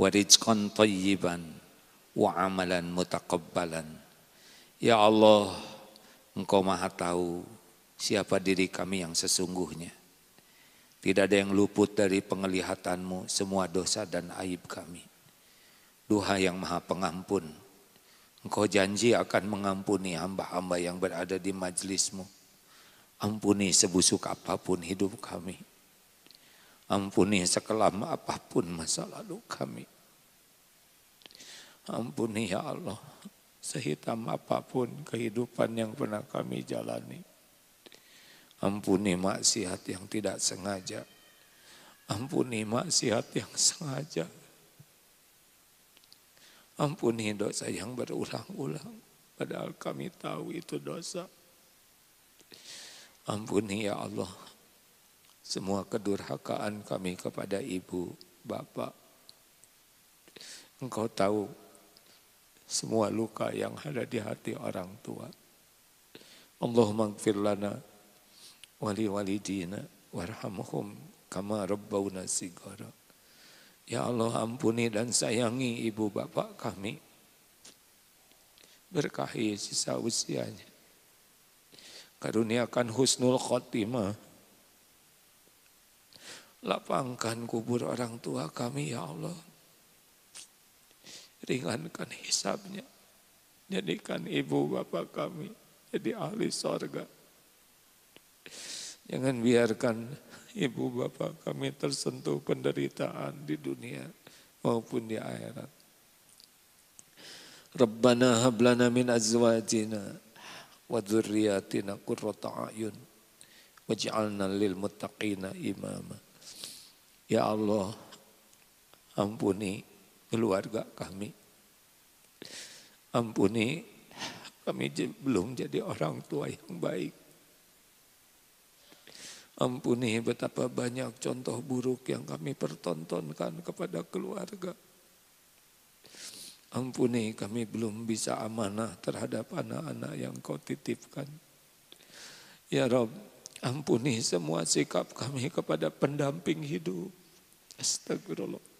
wa rizqan tayyiban wa amalan mutakabbalan. Ya Allah, Engkau maha tahu siapa diri kami yang sesungguhnya. Tidak ada yang luput dari penglihatanmu semua dosa dan aib kami. Duha yang maha pengampun. Engkau janji akan mengampuni hamba-hamba yang berada di majlismu. Ampuni sebusuk apa pun hidup kami. Ampuni sekelam apa pun masa lalu kami. Ampuni ya Allah sehitam apa pun kehidupan yang pernah kami jalani. Ampuni maksiat yang tidak sengaja. Ampuni maksiat yang sengaja. Ampuni dosa yang berulang-ulang. Padahal kami tahu itu dosa. Ampuni ya Allah. Semua kedurhakaan kami kepada ibu, bapak. Engkau tahu semua luka yang ada di hati orang tua. Allahumma gfir lana wali walidina warhamhum kama rabbawna sigara. Ya Allah ampuni dan sayangi ibu bapak kami. Berkahi sisa usianya. Karuniakan husnul khotimah. Lapangkan kubur orang tua kami ya Allah ringankan hisabnya. Jadikan ibu bapak kami jadi ahli sorga. Jangan biarkan ibu bapak kami tersentuh penderitaan di dunia maupun di akhirat. Rabbana hablana min azwajina wa dzurriyyatina qurrata a'yun waj'alna lil muttaqina imama. Ya Allah, ampuni keluarga kami. Ampuni kami belum jadi orang tua yang baik. Ampuni betapa banyak contoh buruk yang kami pertontonkan kepada keluarga. Ampuni kami belum bisa amanah terhadap anak-anak yang kau titipkan. Ya Rob, ampuni semua sikap kami kepada pendamping hidup. Astagfirullah.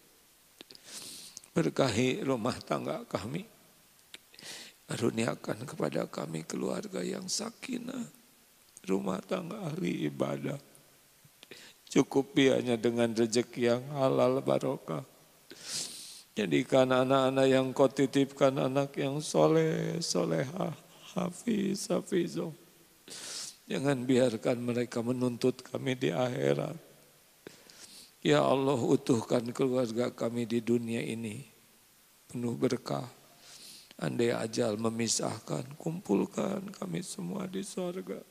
Berkahi rumah tangga kami. Karuniakan kepada kami keluarga yang sakinah. Rumah tangga ahli ibadah. Cukupi hanya dengan rezeki yang halal barokah. Jadikan anak-anak yang kau titipkan anak yang soleh, soleha, hafiz, hafizoh. Jangan biarkan mereka menuntut kami di akhirat. Ya Allah utuhkan keluarga kami di dunia ini penuh berkah. Andai ajal memisahkan, kumpulkan kami semua di sorga.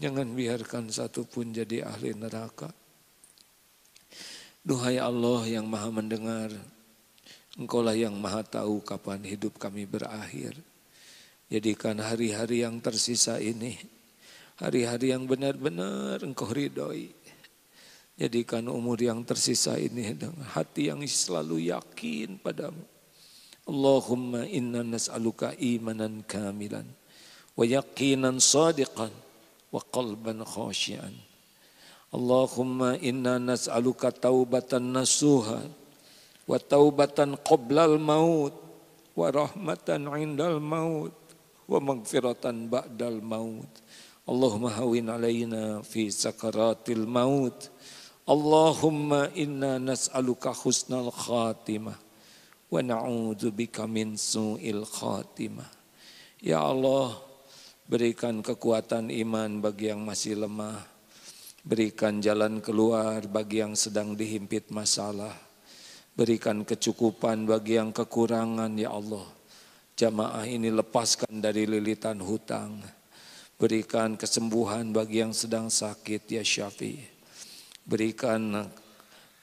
Jangan biarkan satu pun jadi ahli neraka. Duhai Allah yang maha mendengar, Engkaulah yang maha tahu kapan hidup kami berakhir. Jadikan hari-hari yang tersisa ini, hari-hari yang benar-benar Engkau ridhoi Jadikan umur yang tersisa ini dengan hati yang selalu yakin padamu. Allahumma inna nas'aluka imanan kamilan wa yaqinan sadiqan wa qalban khashian. Allahumma inna nas'aluka taubatan nasuha wa taubatan qoblal maut wa rahmatan indal maut wa magfiratan ba'dal maut. Allahumma hawin alaina fi sakaratil maut Allahumma inna nas'aluka husnal khatimah wa na'udzu bika min su'il khatimah. Ya Allah, berikan kekuatan iman bagi yang masih lemah. Berikan jalan keluar bagi yang sedang dihimpit masalah. Berikan kecukupan bagi yang kekurangan ya Allah. Jamaah ini lepaskan dari lilitan hutang. Berikan kesembuhan bagi yang sedang sakit ya Syafi'i. Berikan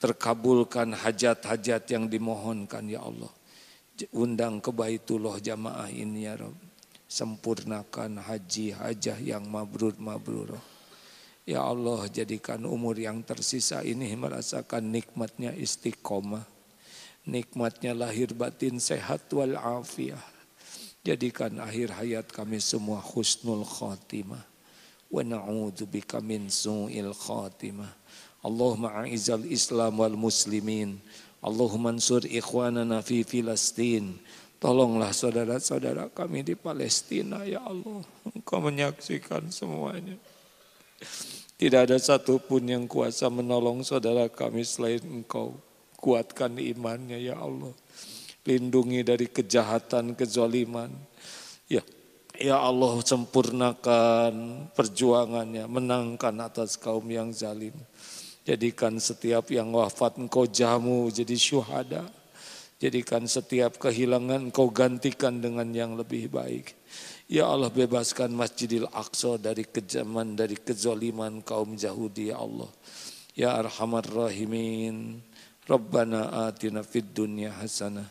terkabulkan hajat-hajat yang dimohonkan ya Allah. Undang ke Baitullah jamaah ini ya Rabb. Sempurnakan haji hajah yang mabrur-mabrur. Ya Allah jadikan umur yang tersisa ini merasakan nikmatnya istiqomah. Nikmatnya lahir batin sehat wal afiyah. Jadikan akhir hayat kami semua husnul khatimah. Wa na'udhu bika min su'il khatimah. Allahumma a'izzal Islam wal muslimin. Allahumma ansur ikhwanana fi Filastin. Tolonglah saudara-saudara kami di Palestina ya Allah. Engkau menyaksikan semuanya. Tidak ada satupun yang kuasa menolong saudara kami selain engkau. Kuatkan imannya ya Allah. Lindungi dari kejahatan, kezaliman. Ya, ya Allah sempurnakan perjuangannya. Menangkan atas kaum yang zalim. Jadikan setiap yang wafat engkau jamu jadi syuhada Jadikan setiap kehilangan kau gantikan dengan yang lebih baik. Ya Allah bebaskan Masjidil Aqsa dari kejaman, dari kezaliman kaum Yahudi ya Allah. Ya Arhamar Rahimin. Rabbana atina fid dunya hasanah.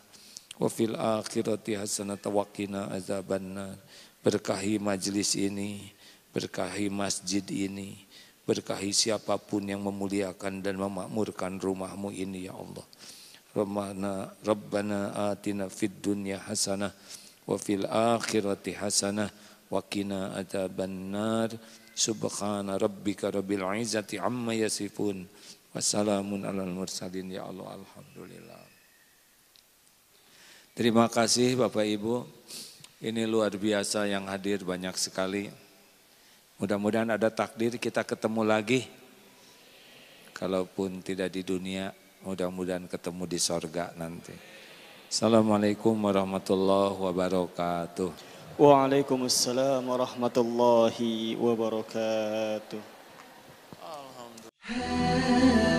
Wa fil akhirati hasanah tawakina azabannar. Berkahi majlis ini, berkahi masjid ini, berkahi siapa pun yang memuliakan dan memakmurkan rumahmu ini ya Allah. Rabbana Rabbana atina fid dunya hasanah wa fil akhirati hasanah wa qina adzabannar subhana rabbika rabbil izzati amma yasifun. Wassalamun alal mursalin ya Allah alhamdulillah. Terima kasih Bapak Ibu. Ini luar biasa yang hadir banyak sekali mudah-mudahan ada takdir kita ketemu lagi kalaupun tidak di dunia Mudah-mudahan ketemu di sorga nanti. Assalamualaikum warahmatullahi wabarakatuh. Waalaikumsalam warahmatullahi wabarakatuh. Alhamdulillah.